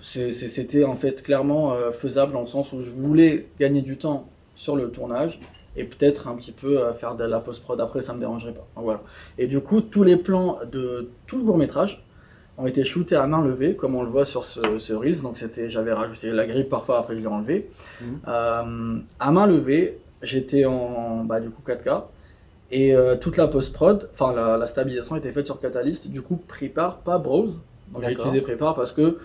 C'était en fait clairement euh, faisable dans le sens où je voulais gagner du temps sur le tournage et peut-être un petit peu euh, faire de la post-prod après, ça me dérangerait pas. Voilà. Et du coup, tous les plans de tout le court métrage ont été shootés à main levée, comme on le voit sur ce, ce Reels. Donc c'était, j'avais rajouté la grille parfois, après je l'ai enlevé. Euh, à main levée, j'étais en bah, du coup 4K. Et euh, toute la post-prod, enfin la, la stabilisation était faite sur Catalyst, du coup Prepare, pas Browse. Donc j'ai utilisé Prepare parce que,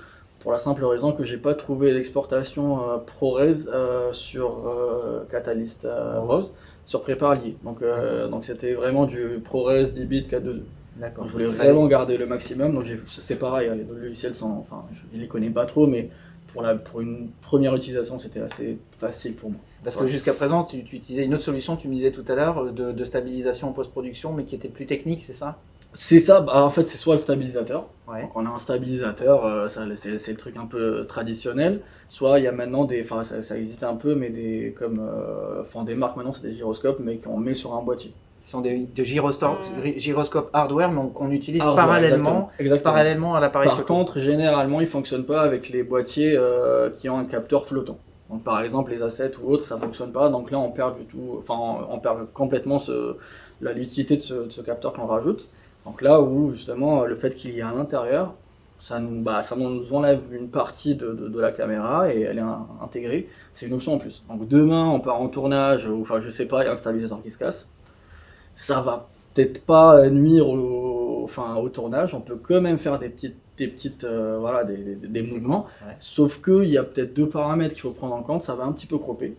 pour la simple raison que j'ai pas trouvé l'exportation euh, ProRes euh, sur euh, Catalyst euh, Browse, sur Prepare lié. Donc donc c'était vraiment du ProRes 10 bits 4.2. D'accord. Je voulais vraiment garder le maximum, donc c'est pareil, hein, les deux logiciels sont, enfin je les connais pas trop, mais pour, la, pour une première utilisation c'était assez facile pour moi. Parce que jusqu'à présent, tu, tu utilisais une autre solution, tu me disais tout à l'heure, de, de stabilisation en post-production, mais qui était plus technique, c'est ça? C'est ça, bah, en fait c'est soit le stabilisateur, Ouais. donc on a un stabilisateur, euh, ça, c'est, c'est le truc un peu traditionnel, soit il y a maintenant des, enfin ça, ça existe un peu, mais des, comme, euh, enfin des marques maintenant c'est des gyroscopes, mais qu'on met sur un boîtier. Ce sont des, des gyroscopes, gyroscopes hardware, donc qu'on utilise Hardware, parallèlement, exactement, exactement. parallèlement à l'appareil Par photo. contre, généralement, ils fonctionnent pas avec les boîtiers euh, qui ont un capteur flottant. Donc, par exemple, les A7 ou autres, ça fonctionne pas. Donc là, on perd du tout, enfin, on on perd complètement ce, la lucidité de ce, de ce capteur qu'on rajoute. Donc là où justement, le fait qu'il y ait à l'intérieur, ça nous, bah, ça nous enlève une partie de, de, de la caméra et elle est in- intégrée. C'est une option en plus. Donc demain, on part en tournage, ou enfin, je sais pas, il y a un stabilisateur qui se casse. Ça va peut-être pas nuire au, enfin, au tournage. On peut quand même faire des petites, des petites, euh, voilà, des, des- des mouvements. Ouais. Sauf qu'il y a peut-être deux paramètres qu'il faut prendre en compte, ça va un petit peu cropper.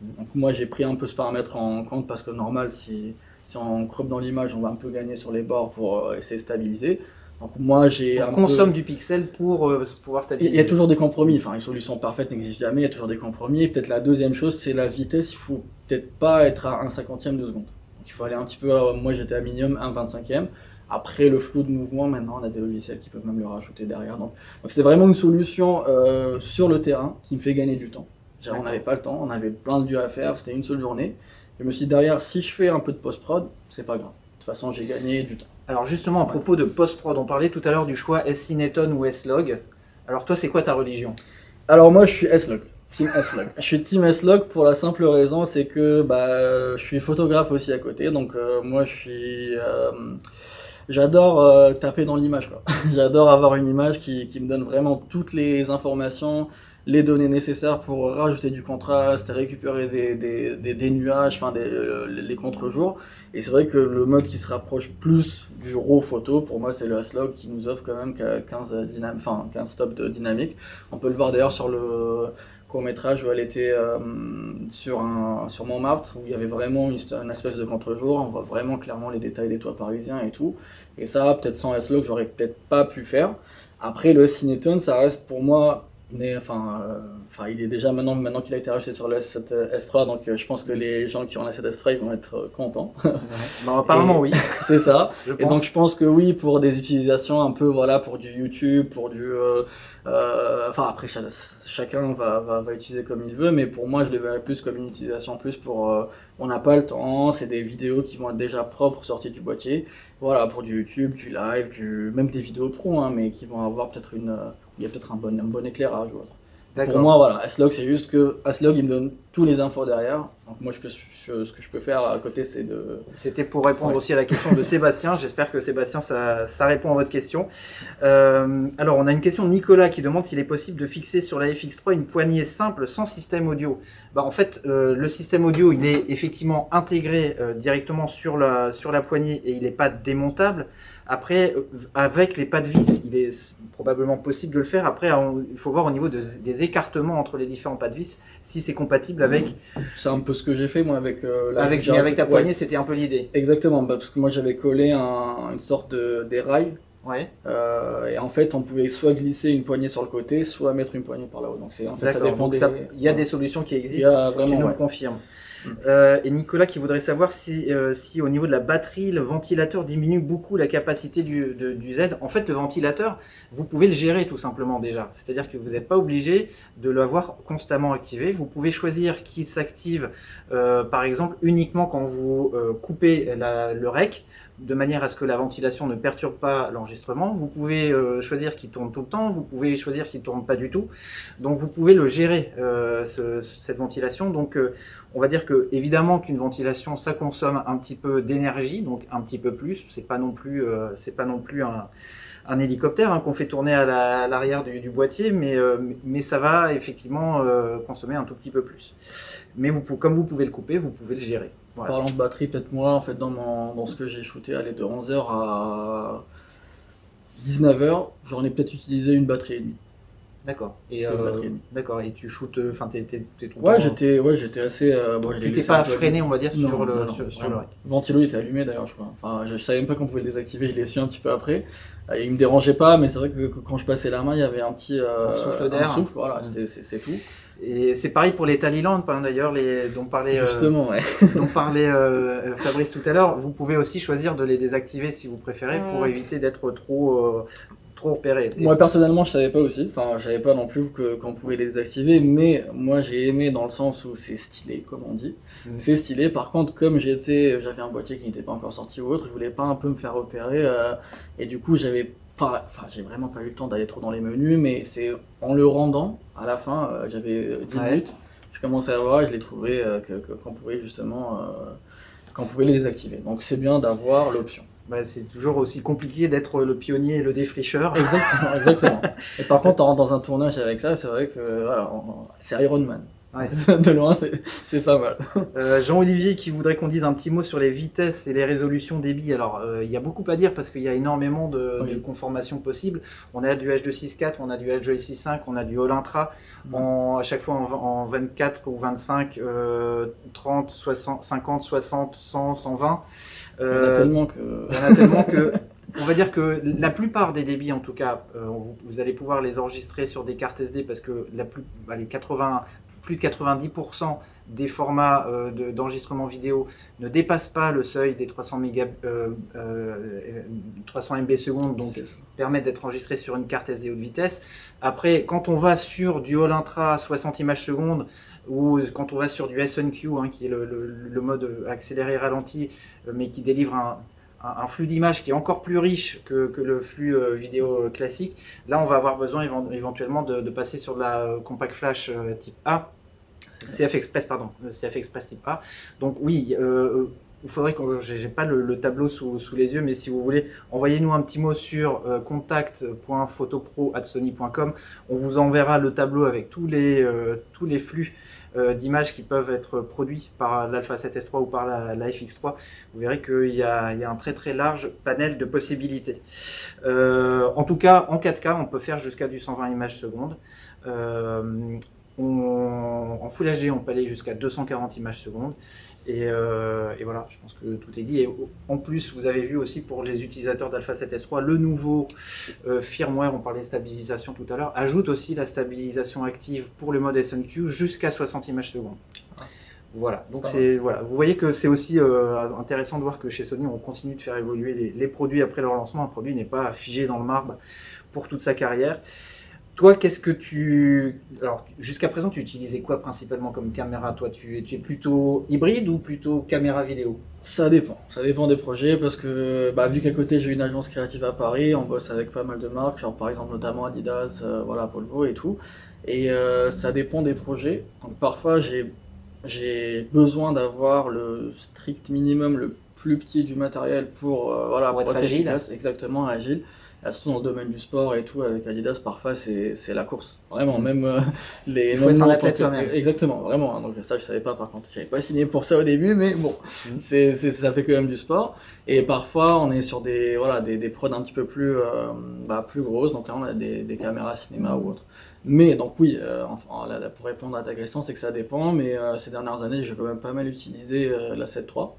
Donc moi j'ai pris un peu ce paramètre en compte parce que normal si, si on crop dans l'image on va un peu gagner sur les bords pour euh, essayer de stabiliser. Donc moi j'ai On consomme peu... du pixel pour euh, pouvoir Il stabiliser. y a toujours des compromis, enfin une solution parfaite n'existe jamais, il y a toujours des compromis. Et peut-être la deuxième chose c'est la vitesse, il faut peut-être pas être à 1 cinquantième de seconde. Donc il faut aller un petit peu, à- moi j'étais à minimum 1 25e. Après le flou de mouvement, maintenant on a des logiciels qui peuvent même le rajouter derrière. Donc c'était vraiment une solution euh, sur le terrain qui me fait gagner du temps. On n'avait pas le temps, on avait plein de lieux à faire, c'était une seule journée. Je me suis dit derrière, si je fais un peu de post-prod, c'est pas grave. De toute façon, j'ai gagné du temps. Alors justement, à propos de post-prod, on parlait tout à l'heure du choix S-Cineton ou S-Log. Alors toi, c'est quoi ta religion? Alors moi, je suis S-Log. Team S-Log. je suis Team S-Log pour la simple raison, c'est que bah, je suis photographe aussi à côté. Donc euh, moi, je suis... euh, J'adore euh, taper dans l'image. J'adore avoir une image qui, qui me donne vraiment toutes les informations, les données nécessaires pour rajouter du contraste, récupérer des, nuages, enfin euh, les contre-jours. Et c'est vrai que le mode qui se rapproche plus du RAW photo, pour moi, c'est le S-Log qui nous offre quand même 15, dynam- enfin, 15 stops de dynamique. On peut le voir d'ailleurs sur le court métrage où elle était euh, sur, un, sur Montmartre, où il y avait vraiment une, espèce de contre-jour. On voit vraiment clairement les détails des toits parisiens et tout. Et ça, peut-être sans S-Log, j'aurais peut-être pas pu faire. Après, le Cineton, ça reste pour moi mais enfin, euh, enfin, il est déjà maintenant, maintenant qu'il a été racheté sur le S7, S3, donc euh, je pense que les gens qui ont la 7 S3 ils vont être euh, contents. Bon, apparemment Et- oui. c'est ça. Je Et pense. donc je pense que oui, pour des utilisations un peu, voilà, pour du YouTube, pour du... euh, euh, enfin après, cha- chacun va, va, va utiliser comme il veut, mais pour moi je les verrais plus comme une utilisation plus pour... euh, on n'a pas le temps, c'est des vidéos qui vont être déjà propres sorties du boîtier. Voilà, pour du YouTube, du live, du, même des vidéos pro, hein, mais qui vont avoir peut-être une... euh, il y a peut-être un bon, un bon éclairage ou autre. Pour moi, voilà, S-Log, c'est juste que S-Log, il me donne tous les infos derrière. Donc moi, ce que je, ce que je peux faire à côté, c'est de... C'était pour répondre Ouais. aussi à la question de Sébastien. J'espère que Sébastien, ça, ça répond à votre question. Euh, alors, on a une question de Nicolas qui demande s'il est possible de fixer sur la FX3 une poignée simple sans système audio. Bah, en fait, euh, le système audio, il est effectivement intégré euh, directement sur la, sur la poignée et il n'est pas démontable. Après, avec les pas de vis, il est probablement possible de le faire. Après, on- il faut voir au niveau de- des écartements entre les différents pas de vis si c'est compatible avec, C'est un peu ce que j'ai fait, moi, avec... euh, la- avec, avec ta ouais. poignée, c'était un peu l'idée. Exactement, bah, parce que moi, j'avais collé un- une sorte de dérail Ouais. Euh, et en fait, on pouvait soit glisser une poignée sur le côté, soit mettre une poignée par là-haut. Donc c'est en fait ça dépend des. il y a des solutions qui Il y existent. a Tu vraiment. nous ouais. confirmes. Euh, et Nicolas qui voudrait savoir si, euh, si au niveau de la batterie, le ventilateur diminue beaucoup la capacité du, Z. En fait, le ventilateur, vous pouvez le gérer tout simplement déjà. C'est-à-dire que vous n'êtes pas obligé de l'avoir constamment activé. Vous pouvez choisir qu'il s'active, euh, par exemple, uniquement quand vous coupez le rec de manière à ce que la ventilation ne perturbe pas l'enregistrement. Vous pouvez euh, choisir qu'il tourne tout le temps, vous pouvez choisir qu'il tourne pas du tout. Donc vous pouvez le gérer, euh, ce- cette ventilation. Donc euh, on va dire que évidemment qu'une ventilation, ça consomme un petit peu d'énergie, donc un petit peu plus. C'est pas non plus, euh, c'est pas non plus un, un hélicoptère hein, qu'on fait tourner à la- à l'arrière du, du boîtier, mais, euh, mais ça va effectivement euh, consommer un tout petit peu plus. Mais vous, comme vous pouvez le couper, vous pouvez le gérer. Voilà. Parlant de batterie, peut-être moi, en fait, dans, mon, dans ce que j'ai shooté, aller de 11h à 19h, j'en ai peut-être utilisé une batterie et demie. D'accord. Et euh, d'accord. Et tu shootes, euh, enfin t'es, t'es, t'es le Ouais, temps- j'étais ouais, j'étais assez. euh, bon, Tu t'es pas freiné, on va dire, Non, sur le, non, sur, le rec. Le ventilo était allumé d'ailleurs, je crois. Enfin, je, je savais même pas qu'on pouvait le désactiver, je l'ai su un petit peu après. Euh, il me dérangeait pas, mais c'est vrai que, que quand je passais la main, il y avait un petit euh, Un souffle d'air. souffle, voilà, c'est tout. Et c'est pareil pour les Taliland, hein, d'ailleurs, les, dont parlait, euh, Justement, ouais. dont parlait euh, Fabrice tout à l'heure. Vous pouvez aussi choisir de les désactiver si vous préférez pour éviter d'être trop, euh, trop. Et Moi personnellement, je savais pas aussi. Enfin, je savais pas non plus que- qu'on pouvait les désactiver, mais moi j'ai aimé dans le sens où c'est stylé, comme on dit. Mm. C'est stylé. Par contre, comme j'étais, j'avais un boîtier qui n'était pas encore sorti ou autre, je voulais pas un peu me faire repérer, euh, et du coup j'avais pas, enfin j'ai vraiment pas eu le temps d'aller trop dans les menus, mais c'est en le rendant à la fin, euh, j'avais euh, 10 Ouais. minutes, je commençais à voir, et je l'ai trouvé euh, que- qu'on pouvait justement, euh, qu'on pouvait les désactiver. Donc c'est bien d'avoir l'option. Bah, c'est toujours aussi compliqué d'être le pionnier et le défricheur. Exactement, exactement. Et par contre, on rentre dans un tournage avec ça, c'est vrai que voilà, c'est Iron Man. Ouais. de loin, c'est- pas mal. Euh, Jean-Olivier qui voudrait qu'on dise un petit mot sur les vitesses et les résolutions débit. Alors, euh, il y a beaucoup à dire parce qu'il y a énormément de, Oui. de conformations possibles. On a du H264, on a du H265, on a du All Intra, Mm. en, à chaque fois en, en 24 ou 25, euh, 30, 60, 50, 60, 100, 120. Il y en a Euh, tellement que. il y en a tellement que. On va dire que la plupart des débits, en tout cas, euh, vous, vous allez pouvoir les enregistrer sur des cartes SD parce que la plus, bah, les 80, plus de 90% des formats euh, de- d'enregistrement vidéo ne dépassent pas le seuil des 300, méga, euh, euh, 300 MB secondes, donc permettent d'être enregistrés sur une carte SD haute vitesse. Après, quand on va sur du All Intra à 60 images secondes, ou quand on va sur du SNQ, hein, qui est le, mode accéléré ralenti, euh, mais qui délivre un, flux d'images qui est encore plus riche que, le flux euh, vidéo euh, classique, là on va avoir besoin évent- éventuellement de, passer sur de la compact flash type A. CF Express, pardon, CF Express type A. Donc oui, il faudrait que j'ai pas le, le tableau sous, sous les yeux, mais si vous voulez, envoyez-nous un petit mot sur euh, contact.photopro@sony.com. On vous enverra le tableau avec tous les tous les flux d'images qui peuvent être produits par l'Alpha 7S3 ou par la, la FX3. Vous verrez qu'il y a, un très très large panel de possibilités. Euh, en tout cas, en 4K, on peut faire jusqu'à du 120 images secondes. Full HD, on peut aller jusqu'à 240 images secondes. Et, euh, et voilà, je pense que tout est dit. Et en plus, vous avez vu aussi pour les utilisateurs d'Alpha 7S3, le nouveau euh, firmware, on parlait de stabilisation tout à l'heure, ajoute aussi la stabilisation active pour le mode SNQ jusqu'à 60 images secondes. Voilà, donc c'est voilà. Vous voyez que c'est aussi euh, intéressant de voir que chez Sony, on continue de faire évoluer les, les produits après leur lancement. Un produit n'est pas figé dans le marbre pour toute sa carrière. Toi, qu'est-ce que tu. Alors, jusqu'à présent, tu utilisais quoi principalement comme caméra? Toi, tu, tu es plutôt hybride ou plutôt caméra vidéo? Ça dépend, ça dépend des projets parce que bah, vu qu'à côté j'ai une agence créative à Paris, on bosse avec pas mal de marques, genre par exemple notamment Adidas, euh, voilà Volvo et tout, et euh, ça dépend des projets. Donc parfois j'ai j'ai besoin d'avoir le strict minimum, le plus petit du matériel pour, euh, voilà, Pour être agile. efficace, exactement agile. Surtout dans le domaine du sport et tout, avec Adidas, parfois c'est la course. Vraiment, même euh, les. Il faut être un athlète que-. Exactement, vraiment. hein. Donc ça, je savais pas par contre. J'avais pas signé pour ça au début, mais bon, c'est c'est- ça fait quand même du sport. Et parfois, on est sur des, voilà, des, des prods un petit peu plus, euh, bah, plus grosses. Donc là, on a des, des caméras cinéma ou autre. Mais donc oui, euh, enfin, là, là, pour répondre à ta question, c'est que ça dépend. Mais ces dernières années, j'ai quand même pas mal utilisé la 7.3,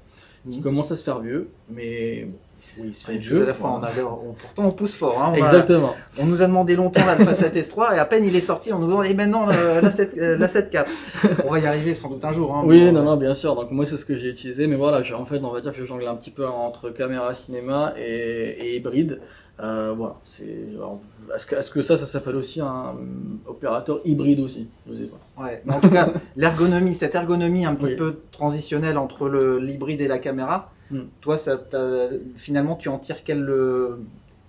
qui Mhm. commence à se faire vieux. Mais bon, oui, il se fait vieux. à la fois, on adore. on- pourtant, on pousse fort. hein, on Exactement. On nous a demandé longtemps l'Alpha 7 S3 et à peine il est sorti, on nous demande et maintenant le- la 7 euh, la 7.4. On va y arriver sans doute un jour. hein, Oui, non, euh, non, bien sûr. Donc moi, c'est ce que j'ai utilisé. Mais voilà, en fait, on va dire que je jongle un petit peu entre caméra cinéma et, et hybride. Euh, voilà. C'est. Est-ce que, est-ce que ça, ça s'appelle aussi un opérateur hybride aussi? Je sais pas. Ouais, mais en tout cas, l'ergonomie, cette ergonomie un petit Oui. peu transitionnelle entre le- l'hybride et la caméra, Hmm. toi, ça finalement, tu en tires quelle, euh,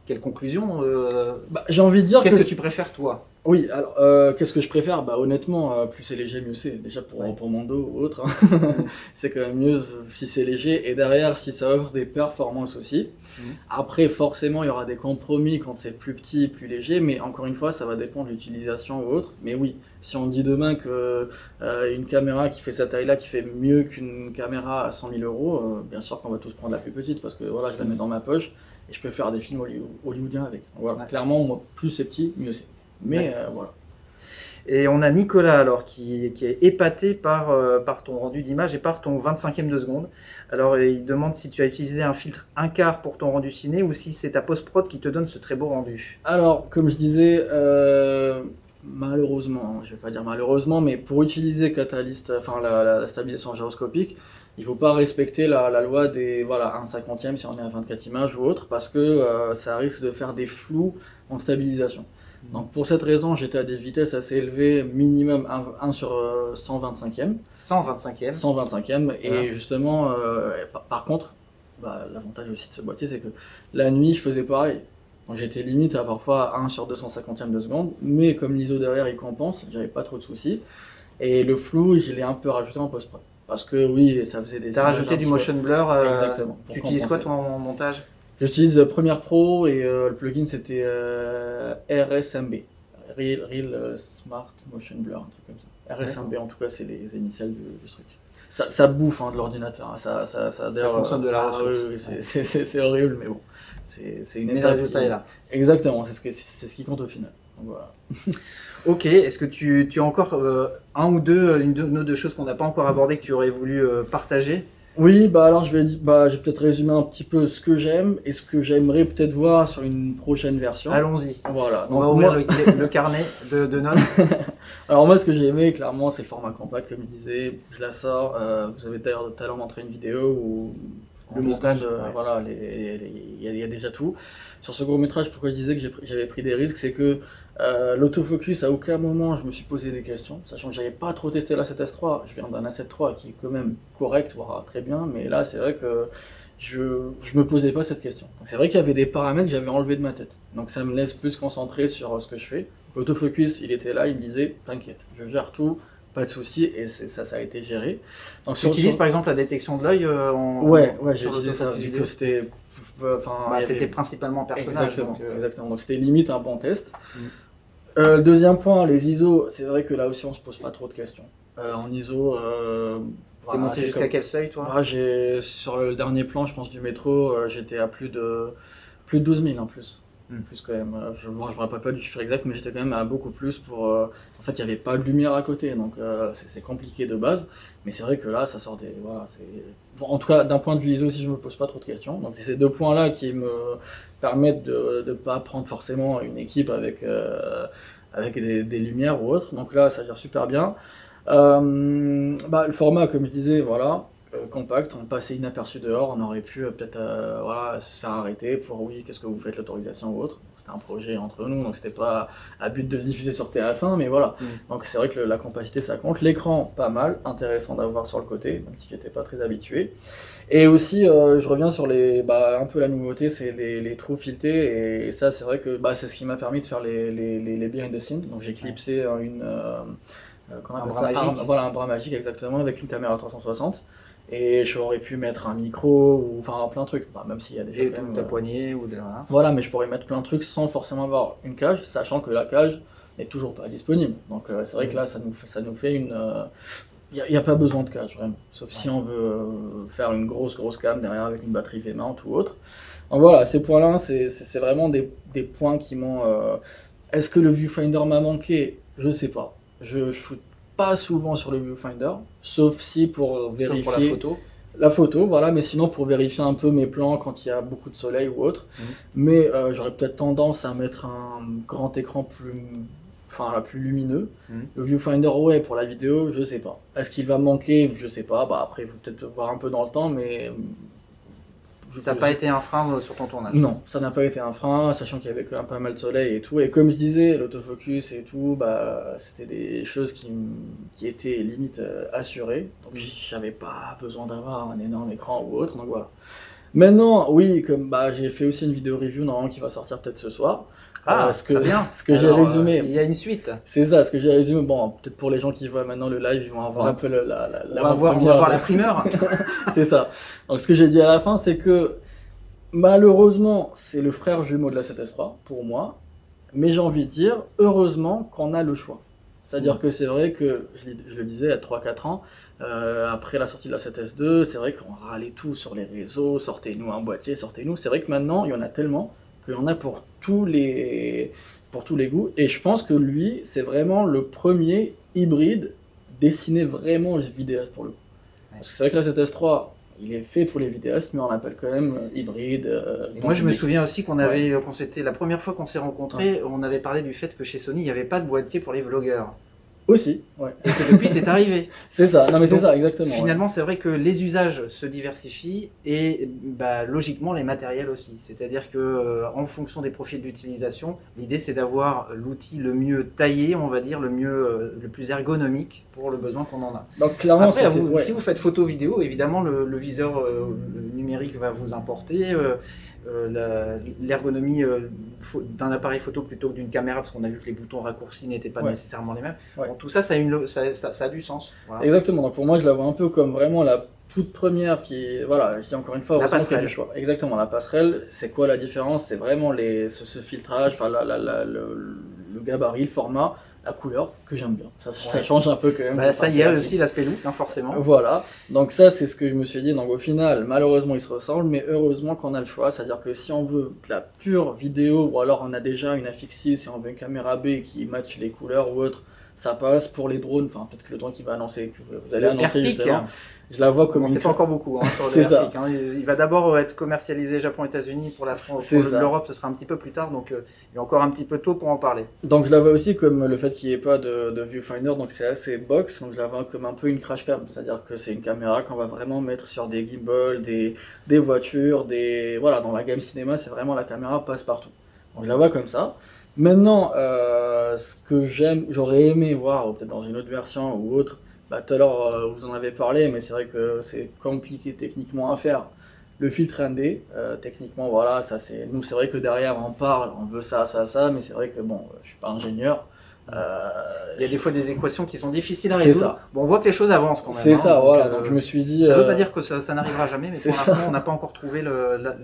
quelle conclusion euh, Bah, j'ai envie de dire Qu'est-ce que que tu préfères, toi? Oui, alors euh, qu'est-ce que je préfère? Bah honnêtement, euh, plus c'est léger, mieux c'est. Déjà pour, Ouais. pour mon dos ou autre, hein. c'est quand même mieux si c'est léger. Et derrière, si ça offre des performances aussi. Mhm. Après, forcément, il y aura des compromis quand c'est plus petit, plus léger. Mais encore une fois, ça va dépendre de l'utilisation ou autre. Mais oui, si on dit demain que euh, une caméra qui fait cette taille-là, qui fait mieux qu'une caméra à 100 000 euros, euh, bien sûr qu'on va tous prendre la plus petite parce que voilà, je la mets dans ma poche et je peux faire des films holly- hollywoodiens avec. Voilà, Ouais. clairement, moi, plus c'est petit, mieux c'est. Mais euh, voilà. Et on a Nicolas alors qui, qui est épaté par, euh, par ton rendu d'image et par ton 25e de seconde. Alors il demande si tu as utilisé un filtre un quart pour ton rendu ciné ou si c'est ta post-prod qui te donne ce très beau rendu. Alors, comme je disais, euh, malheureusement, hein, je vais pas dire malheureusement, mais pour utiliser Catalyst, enfin la, la stabilisation gyroscopique, il faut pas respecter la, la loi des voilà 1 cinquantième si on est à 24 images ou autre, parce que euh, ça risque de faire des flous en stabilisation. Donc pour cette raison, j'étais à des vitesses assez élevées, minimum 1, 1 sur euh, 125e. 125e. 125e. Et Voilà. justement, euh, par, par contre, bah, l'avantage aussi de ce boîtier, c'est que la nuit, je faisais pareil. Donc j'étais limite à parfois 1 sur 250e de seconde, mais comme l'ISO derrière il compense, j'avais pas trop de soucis. Et le flou, je l'ai un peu rajouté en post-prod. Parce que oui, ça faisait des. Tu as images rajouté du motion blur. euh, Exactement, Tu utilises quoi toi en montage? J'utilise euh, Premiere Pro et euh, le plugin c'était euh, RSMB. Real, Real, Smart Motion Blur, un truc comme ça. RSMB en tout cas, c'est les initiales du, du truc. Ça, ça bouffe hein, de l'ordinateur. hein. Ça, ça, ça, consomme de la ah, ressource. c'est- horrible, mais bon. C'est une Mais le étape résultat est là. Exactement, c'est ce, que- ce qui compte au final. Donc, voilà. Ok, est-ce que tu, tu as encore euh, un ou deux, une, une ou deux choses qu'on n'a pas encore abordées que tu aurais voulu euh, partager? Oui, bah alors je vais, bah, je vais peut-être résumer un petit peu ce que j'aime et ce que j'aimerais peut-être voir sur une prochaine version. Allons-y. Voilà. On va ouvrir moi- le, le carnet de, de notes. Alors moi ce que j'ai aimé clairement c'est le format compact comme je disais, je la sors, euh, vous avez d'ailleurs tout à l'heure montré une vidéo où Le montage, euh, ouais. voilà, il y, y a déjà tout. Sur ce court métrage pourquoi je disais que j'avais pris des risques c'est que euh, l'autofocus à aucun moment je me suis posé des questions, sachant que j'avais pas trop testé la 7S3, je viens d'un A7 III qui est quand même correct, voire très bien, mais là c'est vrai que je, je me posais pas cette question. C'est vrai qu'il y avait des paramètres que j'avais enlevés de ma tête. Donc ça me laisse plus concentré sur ce que je fais. L'autofocus, il était là, il me disait t'inquiète, je gère tout, pas de souci, et ça, ça a été géré. Donc Tu sur- utilises sur- par exemple la détection de l'œil euh, en... Ouais, ouais, j'ai utilisé ça vu que c'était. Enfin, Bah, C'était avait- principalement personnage. Exactement, donc, euh, exactement. Donc c'était limite un bon test. Mm. Euh, le deuxième point, les ISO, c'est vrai que là aussi on se pose pas trop de questions. Euh, en ISO, T'es voilà, monté jusqu'à comme- quel seuil toi Ah, j'ai sur le dernier plan, je pense du métro, j'étais à plus de plus de 12 000 en plus. Plus quand même. Je ne me rappelle pas du chiffre exact, mais j'étais quand même à beaucoup plus pour. euh, En fait, il n'y avait pas de lumière à côté, donc euh, c'est compliqué de base. Mais c'est vrai que là, ça sort des. Voilà, bon, en tout cas, d'un point de vue ISO aussi, je me pose pas trop de questions. Donc c'est ces deux points-là qui me permettent de ne pas prendre forcément une équipe avec euh, avec des, des lumières ou autre. Donc là, ça gère super bien. Euh, bah, le format, comme je disais, voilà, compact, on passait inaperçu dehors, on aurait pu euh, peut-être euh, voilà, se faire arrêter pour oui, qu'est-ce que vous faites, l'autorisation ou autre. C'était un projet entre nous, donc c'était pas à but de le diffuser sur TF1, mais voilà. Mm. Donc c'est vrai que le- la compacité ça compte. L'écran, pas mal, intéressant d'avoir sur le côté, même si j'étais pas très habitué. Et aussi, euh, je reviens sur les, bah, un peu la nouveauté, c'est les, les trous filetés, et, ça c'est vrai que bah, c'est ce qui m'a permis de faire les, les, les, behind the scenes. Donc j'ai clipsé euh, une, euh, euh, Un bras ça? Magique. un- voilà, un bras magique exactement, avec une caméra 360. Et j'aurais pu mettre un micro, ou enfin plein de trucs, même s'il y a déjà Et ta euh, poignée ou de voilà. Voilà, mais je pourrais mettre plein de trucs sans forcément avoir une cage, sachant que la cage n'est toujours pas disponible. Donc euh, c'est vrai que là, ça nous, fait- ça nous fait une... Il n'y a, pas besoin de cage, vraiment. Sauf si on veut euh, faire une grosse, grosse cam derrière avec une batterie V-mount ou autre. Donc voilà, ces points-là, c'est c'est- vraiment des, des points qui m'ont... euh, Est-ce que le viewfinder m'a manqué? Je sais pas. Je shoot pas souvent sur le viewfinder, sauf si pour vérifier... Sur pour la photo. La photo, voilà, mais sinon pour vérifier un peu mes plans quand il y a beaucoup de soleil ou autre. Mhm. Mais euh, j'aurais peut-être tendance à mettre un grand écran plus, enfin, plus lumineux. Mhm. Le viewfinder, ouais, pour la vidéo, je sais pas. Est-ce qu'il va manquer? Je sais pas. Bah après, il faut peut-être voir un peu dans le temps, mais euh, Ça n'a pas été un frein euh, sur ton tournage? non, ça n'a pas été un frein, sachant qu'il y avait quand même pas mal de soleil et tout. Et comme je disais, l'autofocus et tout, bah, c'était des choses qui, qui étaient limite euh, assurées. Donc j'avais pas besoin d'avoir un énorme écran ou autre, donc voilà. Maintenant, oui, comme bah, j'ai fait aussi une vidéo review normalement qui va sortir peut-être ce soir. Ah, Euh, ce que, très bien. Ce que j'ai Alors, euh, résumé. Il y a une suite. C'est ça, ce que j'ai résumé. Bon, peut-être pour les gens qui voient maintenant le live, ils vont avoir Ouais. un peu le- la, la, On va, voir, on va voir la primeur. c'est ça. Donc ce que j'ai dit à la fin, c'est que malheureusement, c'est le frère jumeau de la 7S3 pour moi, mais j'ai envie de dire heureusement qu'on a le choix. C'est-à-dire que c'est vrai que, je le disais, à 3-4 ans, euh, après la sortie de la 7S2, c'est vrai qu'on râlait tout sur les réseaux, sortez-nous un boîtier, sortez-nous. C'est vrai que maintenant, il y en a tellement qu'il y en a pour tous les pour tous les goûts. Et je pense que lui, c'est vraiment le premier hybride dessiné vraiment vidéaste pour le coup. Parce que c'est vrai que la 7S3, il est fait pour les vidéastes, mais on l'appelle quand même euh, hybride. euh, moi, je me souviens aussi qu'on avait, qu'on s'était, la première fois qu'on s'est rencontrés, on avait parlé du fait que chez Sony, il n'y avait pas de boîtier pour les vlogueurs. Aussi, ouais. Et que depuis, c'est arrivé. C'est ça, non mais c'est ça, exactement. ouais. Finalement, c'est vrai que les usages se diversifient et bah, logiquement les matériels aussi. C'est-à-dire que euh, en fonction des profils d'utilisation, l'idée c'est d'avoir l'outil le mieux taillé, on va dire, le mieux, euh, le plus ergonomique pour le bebesoin qu'on en a. Donc clairement, Après, vous- ouais. si vous faites photo vidéo, évidemment le, le viseur euh, le numérique va vous importer. Euh, L'ergonomie euh, d'un appareil photo plutôt que d'une caméra, parce qu'on a vu que les boutons raccourcis n'étaient pas Ouais. nécessairement les mêmes. Ouais. Bon, tout ça, ça a, une, ça, ça- ça a du sens. Voilà. Exactement, donc pour moi je la vois un peu comme vraiment la toute première qui... Voilà, je dis encore une fois, heureusement qu'il y a passerelle. du choix. Exactement, la passerelle, c'est quoi la différence? C'est vraiment les, ce, ce filtrage, enfin la- la- la- le, le gabarit, le format, la couleur, que j'aime bien. Ça, change un peu quand même. Bah, ça y la aussi l'aspect look, hein, forcément. Voilà, donc ça c'est ce que je me suis dit. Donc au final, malheureusement ils se ressemblent, mais heureusement qu'on a le choix. C'est-à-dire que si on veut de la pure vidéo, ou alors on a déjà une FX6 et on veut une caméra B qui matche les couleurs ou autre, ça passe pour les drones. Enfin, peut-être que le drone qui va annoncer, que vous allez Le annoncer justement, hein. je la vois comme On une sait pas encore beaucoup hein, sur le ça. Airpic, hein. Il va d'abord être commercialisé Japon-États-Unis pour la France. Pour l'Europe, ce sera un petit peu plus tard, donc euh, il est encore un petit peu tôt pour en parler. Donc je la vois aussi comme le fait qu'il n'y ait pas de, de viewfinder, donc c'est assez box, donc je la vois comme un peu une crash cam, c'est-à-dire que c'est une caméra qu'on va vraiment mettre sur des gimbals, des, des voitures, des... Voilà, dans la gamme cinéma, c'est vraiment la caméra passe partout. Donc je la vois comme ça. Maintenant, euh, ce que j'aime, j'aurais aimé voir, peut-être dans une autre version ou autre, bah tout à l'heure euh, vous en avez parlé, mais c'est vrai que c'est compliqué techniquement à faire. Le filtre ND, euh, techniquement, voilà, ça c'est. Nous, c'est vrai que derrière on parle, on veut ça, ça, ça, mais c'est vrai que bon, je suis pas ingénieur. Euh, Il y a des fois des équations qui sont difficiles à résoudre. ça. Bon, on voit que les choses avancent quand même. c'est hein, ça, donc, voilà. Donc je me suis dit. Ça ne veut pas dire que ça, ça n'arrivera jamais, mais pour l'instant, on n'a pas encore trouvé le- la-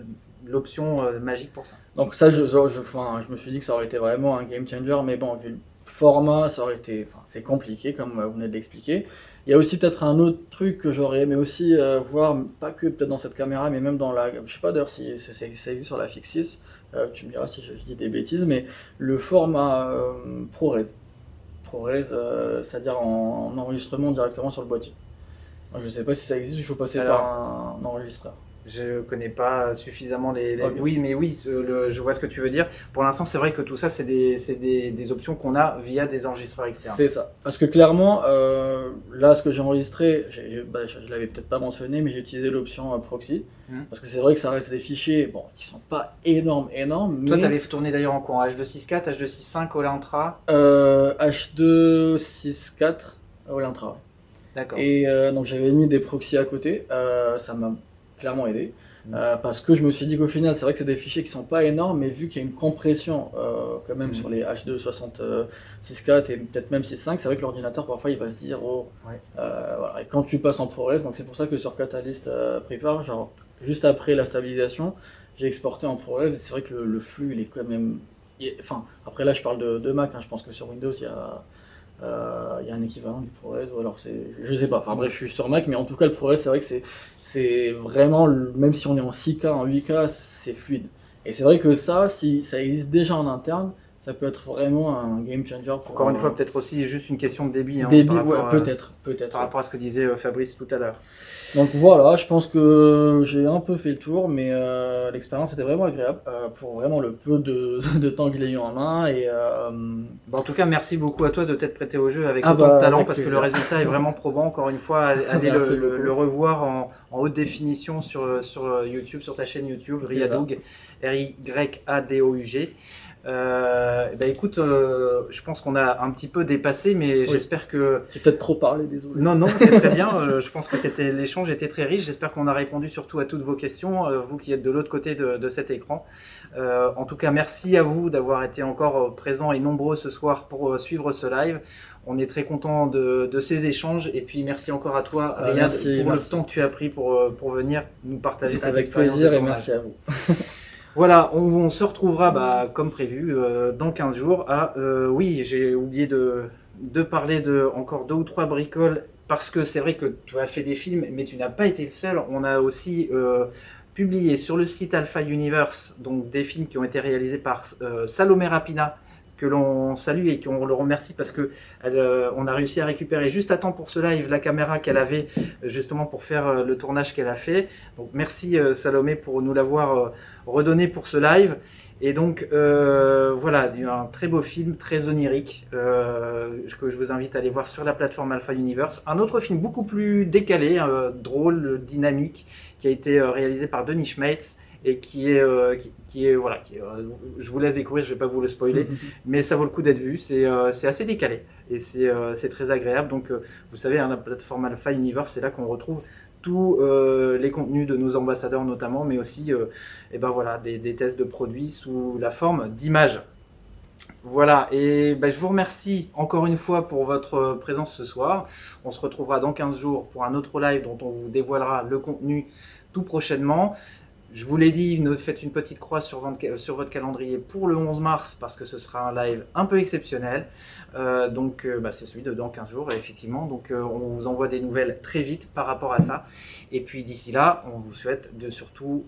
l'option euh, magique pour ça. Donc ça, je, je, je- enfin, je me suis dit que ça aurait été vraiment un game changer, mais bon, vu le format, ça aurait été, enfin, c'est compliqué comme euh, vous venez de l'expliquer. Il y a aussi peut-être un autre truc que j'aurais aimé aussi euh, voir, pas que peut-être dans cette caméra, mais même dans la, je sais pas d'ailleurs si ça existe sur la Fix 6, euh, tu me diras si je, dis des bêtises, mais le format ProRes, ProRes, c'est-à-dire en, en enregistrement directement sur le boîtier. Je sais pas si ça existe, il faut passer Alors. par un, un enregistreur. Je connais pas suffisamment les. les-. Oui, mais oui, le- je vois ce que tu veux dire. Pour l'instant, c'est vrai que tout ça, c'est des, des, des options qu'on a via des enregistreurs externes. C'est ça. Parce que clairement, euh, là, ce que j'ai enregistré, bah, je, je l'avais peut-être pas mentionné, mais j'ai utilisé l'option euh, proxy. Mhm. Parce que c'est vrai que ça reste des fichiers, bon, qui sont pas énormes, énormes, mais Toi, tu avais tourné d'ailleurs en quoi En H264, H265, Olentra euh, H264 au Intra. D'accord. Et euh, donc j'avais mis des proxys à côté, euh, ça m'a clairement aidé. Euh, parce que je me suis dit qu'au final, c'est vrai que c'est des fichiers qui sont pas énormes, mais vu qu'il y a une compression euh, quand même Mm. sur les H2 66.4 et peut-être même 6.5, c'est vrai que l'ordinateur parfois il va se dire oh, Ouais. euh, voilà. Et quand tu passes en ProRes, donc c'est pour ça que sur Catalyst Prepare, genre juste après la stabilisation, j'ai exporté en ProRes et c'est vrai que le, le flux il est quand même, enfin après là je parle de, de Mac, hein, je pense que sur Windows il y a euh, il y a un équivalent du ProRes ou alors c'est je sais pas enfin bref je suis sur Mac mais en tout cas le ProRes c'est vrai que c'est c'est vraiment même si on est en 6K en 8K c'est fluide et c'est vrai que ça si ça existe déjà en interne ça peut être vraiment un game changer pour Encore une euh, fois, peut-être aussi juste une question de débit. hein, débit ouais, peut-être peut-être Par rapport à ce que disait euh, Fabrice tout à l'heure. Donc voilà je pense que j'ai un peu fait le tour mais euh, l'expérience était vraiment agréable euh, pour vraiment le peu de, de temps qu'il a eu en main et euh, Bon, en tout cas, merci beaucoup à toi de t'être prêté au jeu avec Ah autant bah, de talent avec parce que le résultat est vraiment probant. Encore une fois, allez le, le- beaucoup. le revoir en, en haute définition sur, sur YouTube, sur ta chaîne YouTube, Riadoug, R-Y-A-D-O-U-G. Euh, ben écoute, euh, je pense qu'on a un petit peu dépassé, mais j'espère que j'ai peut-être trop parlé désolé non, non, c'est très bien. Euh, je pense que c'était l'échange était très riche. J'espère qu'on a répondu surtout à toutes vos questions, euh, vous qui êtes de l'autre côté de, de cet écran. Euh, en tout cas, merci à vous d'avoir été encore présents et nombreux ce soir pour suivre ce live. On est très content de, de ces échanges et puis merci encore à toi, Ah, Riyad, pour merci. le temps que tu as pris pour, pour venir nous partager cette avec expérience. plaisir de et merci à vous Voilà, on, se retrouvera bah, comme prévu euh, dans 15 jours. Euh, oui, j'ai oublié de, parler de encore deux ou trois bricoles parce que c'est vrai que tu as fait des films, mais tu n'as pas été le seul. On a aussi euh, publié sur le site Alpha Universe donc des films qui ont été réalisés par Salomé Rapina que l'on salue et qu'on le remercie parce que on a réussi à récupérer juste à temps pour ce live la caméra qu'elle avait justement pour faire le tournage qu'elle a fait. Donc merci Salomé pour nous l'avoir redonné pour ce live. Et donc euh, voilà, un très beau film, très onirique, euh, que je vous invite à aller voir sur la plateforme Alpha Universe. Un autre film beaucoup plus décalé, euh, drôle, dynamique, qui a été réalisé par Denis Schmeitz et qui est, qui, qui est voilà, qui est, je vous laisse découvrir, je vais pas vous le spoiler, mais ça vaut le coup d'être vu. C'est assez décalé et c'est très agréable. Donc vous savez, hein, la plateforme Alpha Universe, c'est là qu'on retrouve tous euh, les contenus de nos ambassadeurs notamment, mais aussi euh, et ben voilà, des, des tests de produits sous la forme d'images. Voilà, et ben, je vous remercie encore une fois pour votre présence ce soir. On se retrouvera dans 15 jours pour un autre live dont on vous dévoilera le contenu tout prochainement. Je vous l'ai dit, faites une petite croix sur votre, calendrier pour le 11 mars parce que ce sera un live un peu exceptionnel. Euh, donc euh, bah, c'est celui de dans 15 jours, effectivement. Donc euh, on vous envoie des nouvelles très vite par rapport à ça. Et puis d'ici là, on vous souhaite de surtout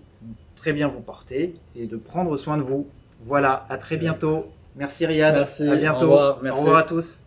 très bien vous porter et de prendre soin de vous. Voilà, à très bientôt. Merci Riyad. Merci, à au bientôt. revoir, merci. Au revoir à tous.